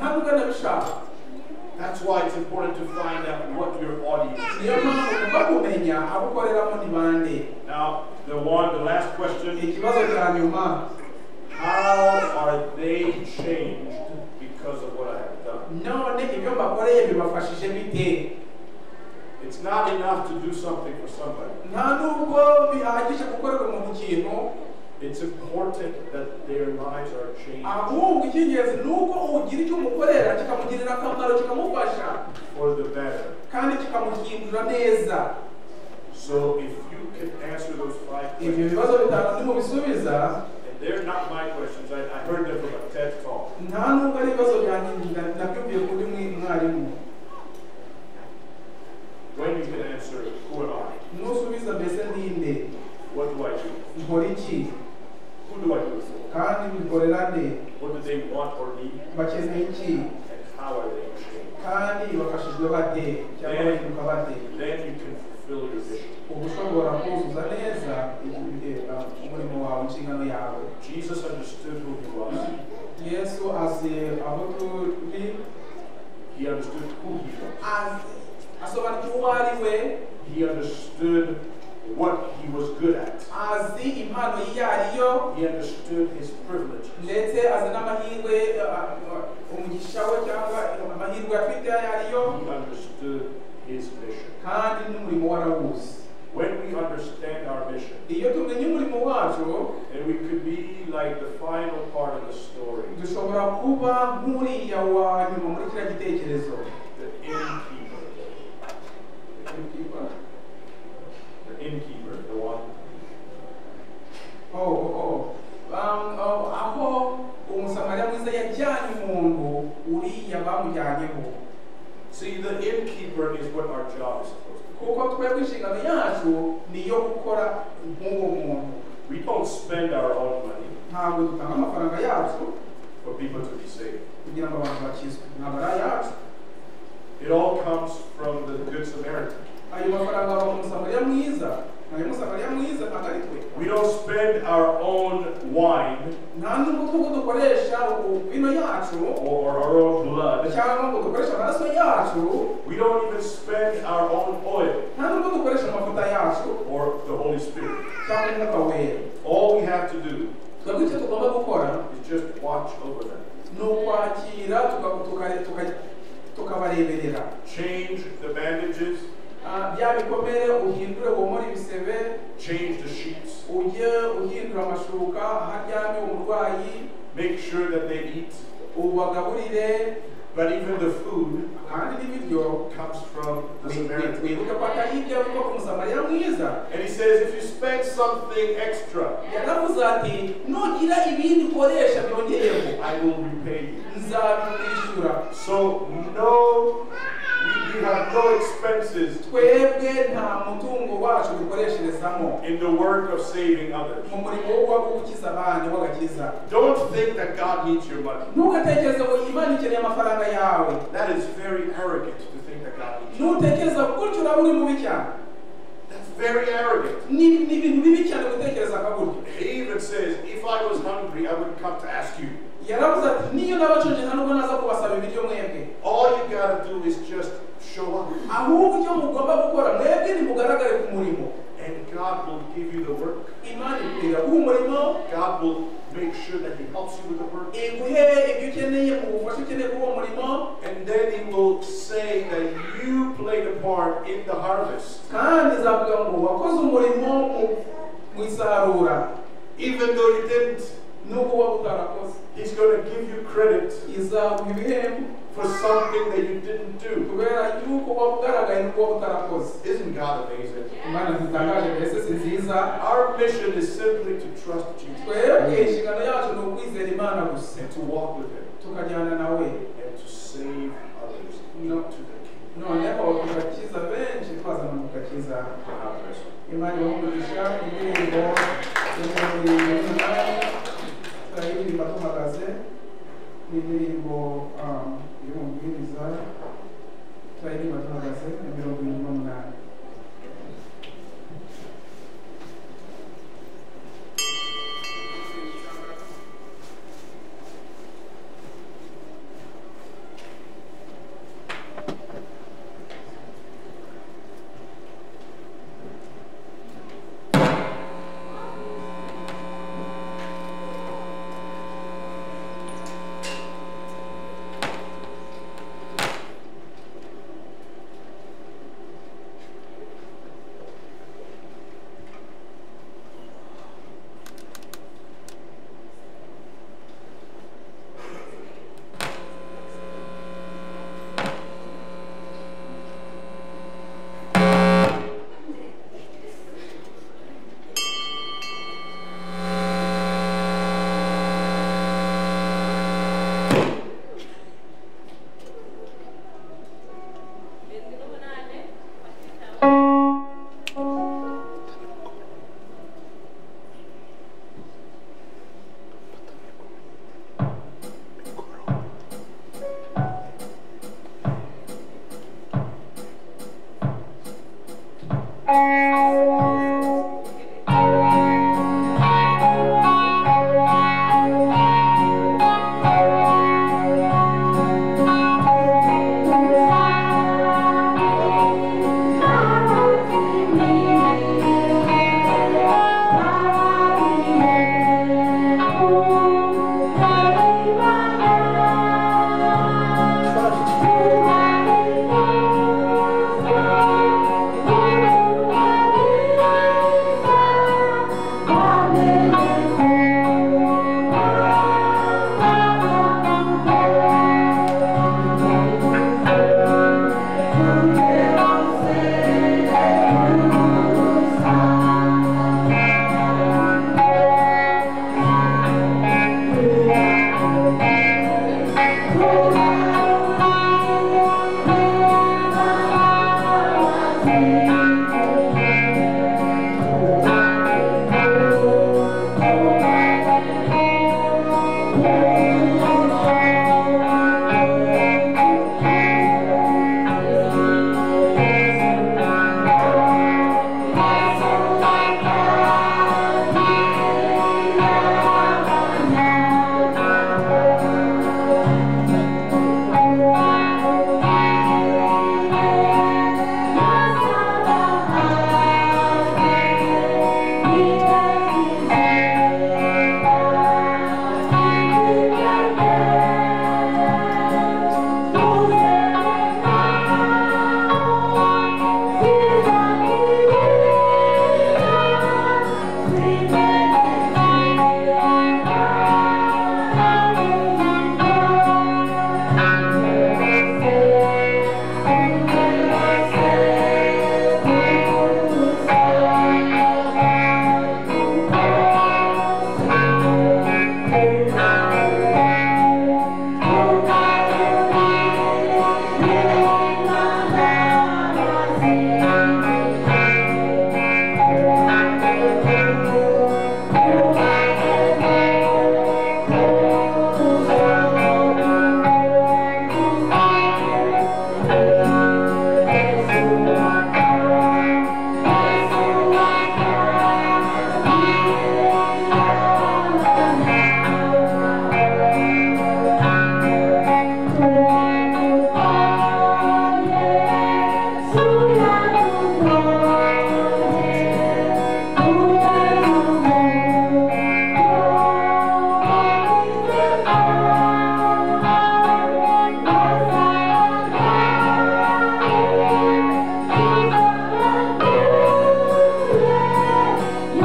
That's why it's important to find out what your audience is. mpamvu ugomba kumenya abo ukoreramo ni bande Now, the one, the last question, ikibazo cya nyuma how are they changed because of what I have done? none ibyo mbakoreye bibafashije bite It's not enough to do something for somebody. nta nubwo bihagije gukorera umuntu ikintu It's important that their lives are changed ahubwo icy'ingenzi ni uko ugira icyo umukorera kikamugirira akamaro kikamufasha for the better. kandi kikamuhindura neza So if you can answer those five questions, bibazo bitanu nimubisubiza and they're not my questions, I, I heard them from a TED talk. nta nubwo ari ibibazo byanjye na- nabyumviye kuri mwe- mwarimu When you can answer, who am I? nusubiza mbese ndinde What do I do? nkora Who do I do it for? kandi mbikorera What do they want or need? iki And how are they kandi bafashijwe bate cyangwa Then you can fulfill your vision. uba ushobora kuzuza neza umurimo wawe inshingano yawe Jesus understood who he was. yesu azi aho turi He understood who he was. Azi asobanukirwa uwo ari we He understood what he was good at. azi impano ye iyo ariyo He understood his privilege. Ndetse azi n'amahirwe uh, uh, umugisha we cyangwa amahirwe afite ayo ariyo. He understood his mission. kandi n'umurimo warawuzi. When we understand our mission, iyo tumenye umurimo wacu then we could be like the final part of the story, dushobora kuba nk'uriya wa nyuma muri kiriya gitekerezo the innkeeper. The innkeeper, the one. Oh, oh, oh. Um, oh, aho umusamariya mwiza yajyanye umuntu uriya bamujyanyeho See, the innkeeper is what our job is supposed to be. kuko twebwe inshingano yacu ni iyo gukora nk'uwo muntu We don't spend our own money ntabwo dutanga amafaranga yacu for people to be saved. kugira ngo abantu bakizwe ntabwo ari ayacu It all comes from the Good Samaritan. We don't spend our own wine or our own blood. We don't even spend our own oil or the Holy Spirit. All we have to do is just watch over them. Tukabareberera Change the bandages, bya bikomere uhindure womore ibisebe change the sheets, ujye uhindura amashuka aho aryamye umurwayi make sure that they eat. ubagaburire But even the food kandi n'ibiryo comes from the Samaritan. wibuke ko atari ibyo biva ku musamariya And he says, if you spend something extra, yaravuze ati nugira ibindi ukoresha byongeyeho I will repay you. So no, have no expenses twebwe nta mutungo wacu dukoresherezamo in the work of saving others. mu murimo wo wo gukiza abandi w'agakiza Don't think that God needs your money. ntugatekereze ngo imana ikeneye amafaranga yawe That is very arrogant to think that God needs your money. gutyo uraba uri mubi cyane That's very arrogant. ni ni ibintu bibi cyane gutekereza nka gutyo He even says, if I was hungry, I wouldn't come to ask you. Yaravuze ati niyo nabashonje nta nubwo naza kubasaba ibiryo mwebwe All you gotta do is just show up. ahubwo icyo mugomba gukora mwebwe nimugaragare ku murimo And God will give you the work. imana ikurira guha umurimo God will make sure that He helps you with the work. iguhe ibyo ukeneye mu bufasha ukeneye kuri uwo murimo And then He will say that you played a part in the harvest. kandi izavuga ngo wakoze umurimo mu- mu isarura Even though you didn't, nubwo waba utarakoze He's going to give you credit izaguha ibihembo for something that you didn't do. kubera yuko waba ugaragaye n'ubwo waba utarakoze Isn't God amazing? imana zitangaje mbese si nziza Our mission is simply to trust Jesus twebwe inshingano yacu ni ukwizera imana gusa and to walk with Him tukajyana and to save others No. to the kingdom. Tá aí ele matou Madazé, ele ligou a Ivan Guilherme, tá aí ele matou Madazé, ele virou o nome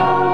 Continue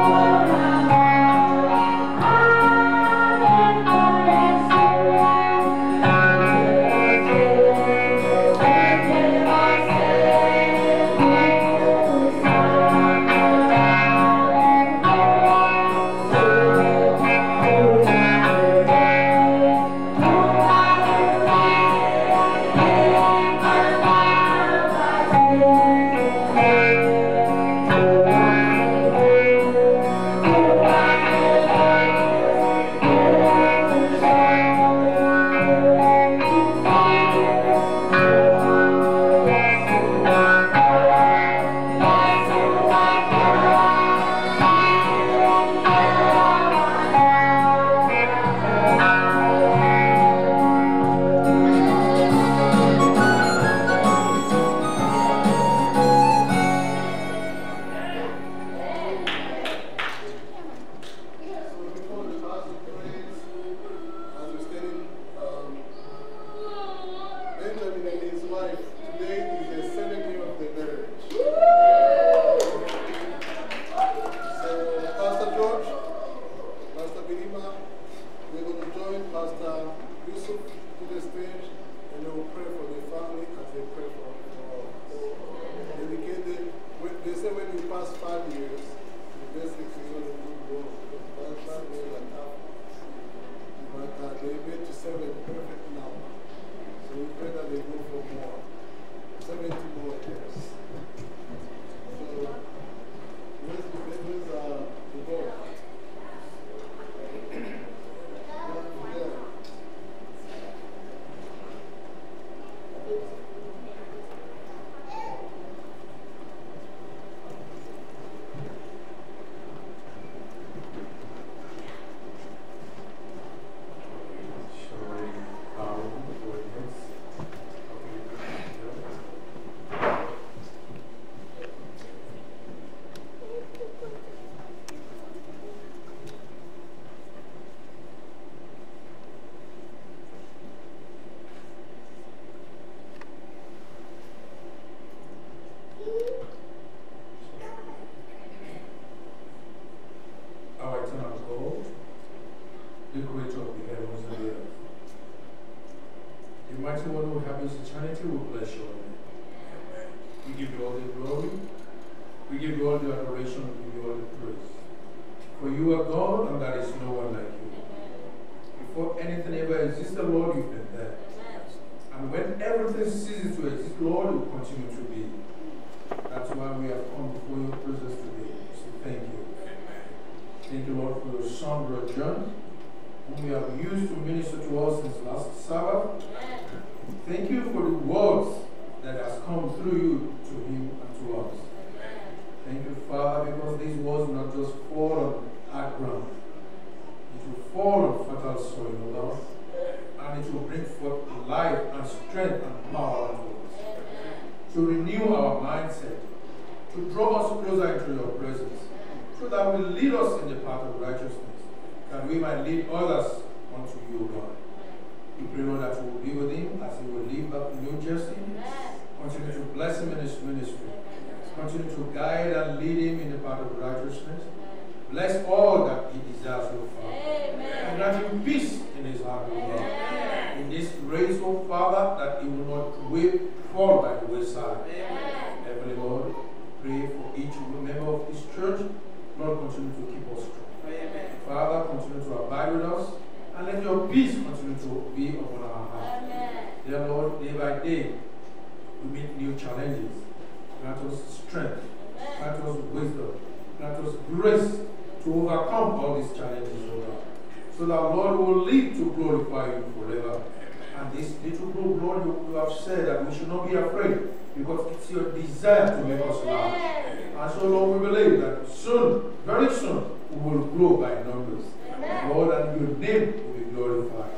should not be afraid because it's your desire to make us laugh. And so, Lord, we believe that soon, very soon, we will grow by numbers. Lord, and your name will be glorified.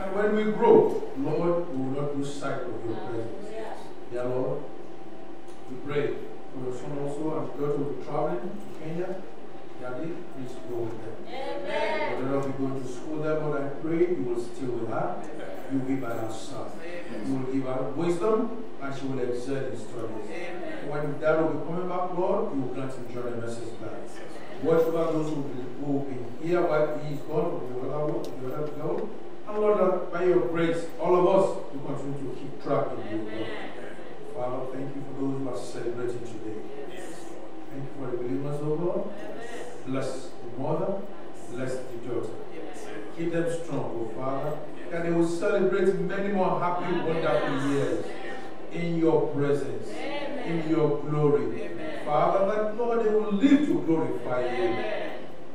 And when we grow, Lord, we will not lose sight of your presence. Yeah, Lord, we pray for your son also and daughter will be traveling to Kenya. Daddy, please go with them. Whether or not we go to school there, Lord, I pray you will still with her. You will be by her side. You will give her wisdom and she will excel in studies. When dad will be coming back, Lord, you will grant him joy and message back. Watch over those who will be, here while he is gone from the other, the other girl. And Lord, that by your grace, all of us will continue to keep track of you, Lord. Father, thank you for those who are celebrating today. Thank you for the believers, oh God. Bless the mother, bless the daughter. Keep them strong, oh Father. And they will celebrate many more happy, wonderful years in your presence, in your glory. Father, that Lord, they will live to glorify you.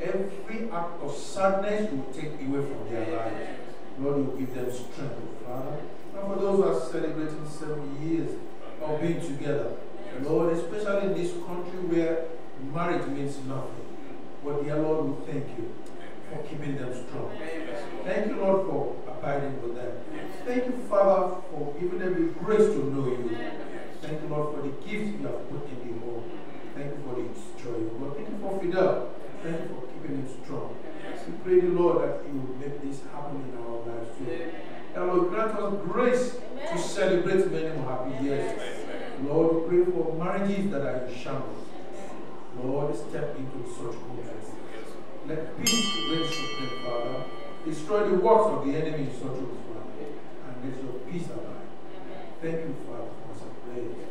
Every act of sadness will take away from their lives. Lord, you give them strength, Father. And for those who are celebrating seven years of being together, Lord, especially in this country where marriage means nothing. But dear Lord, we thank you for keeping them strong. Thank you, Lord, for abiding with them. Thank you, Father, for giving them the grace to know you. Thank you, Lord, for the gifts you have put in the home. Thank you for the joy. Lord, thank you for Fidel. Thank you for keeping him strong. We pray, the Lord, that you will make this happen in our lives too. And Lord, grant us grace to celebrate many more happy years. Lord, we pray for marriages that are in shambles. Lord, step into such homes. Let peace reign supreme, Father. Destroy the works of the enemy in such homes, Father. And let your peace abide. Thank you, Father, for us. Pray.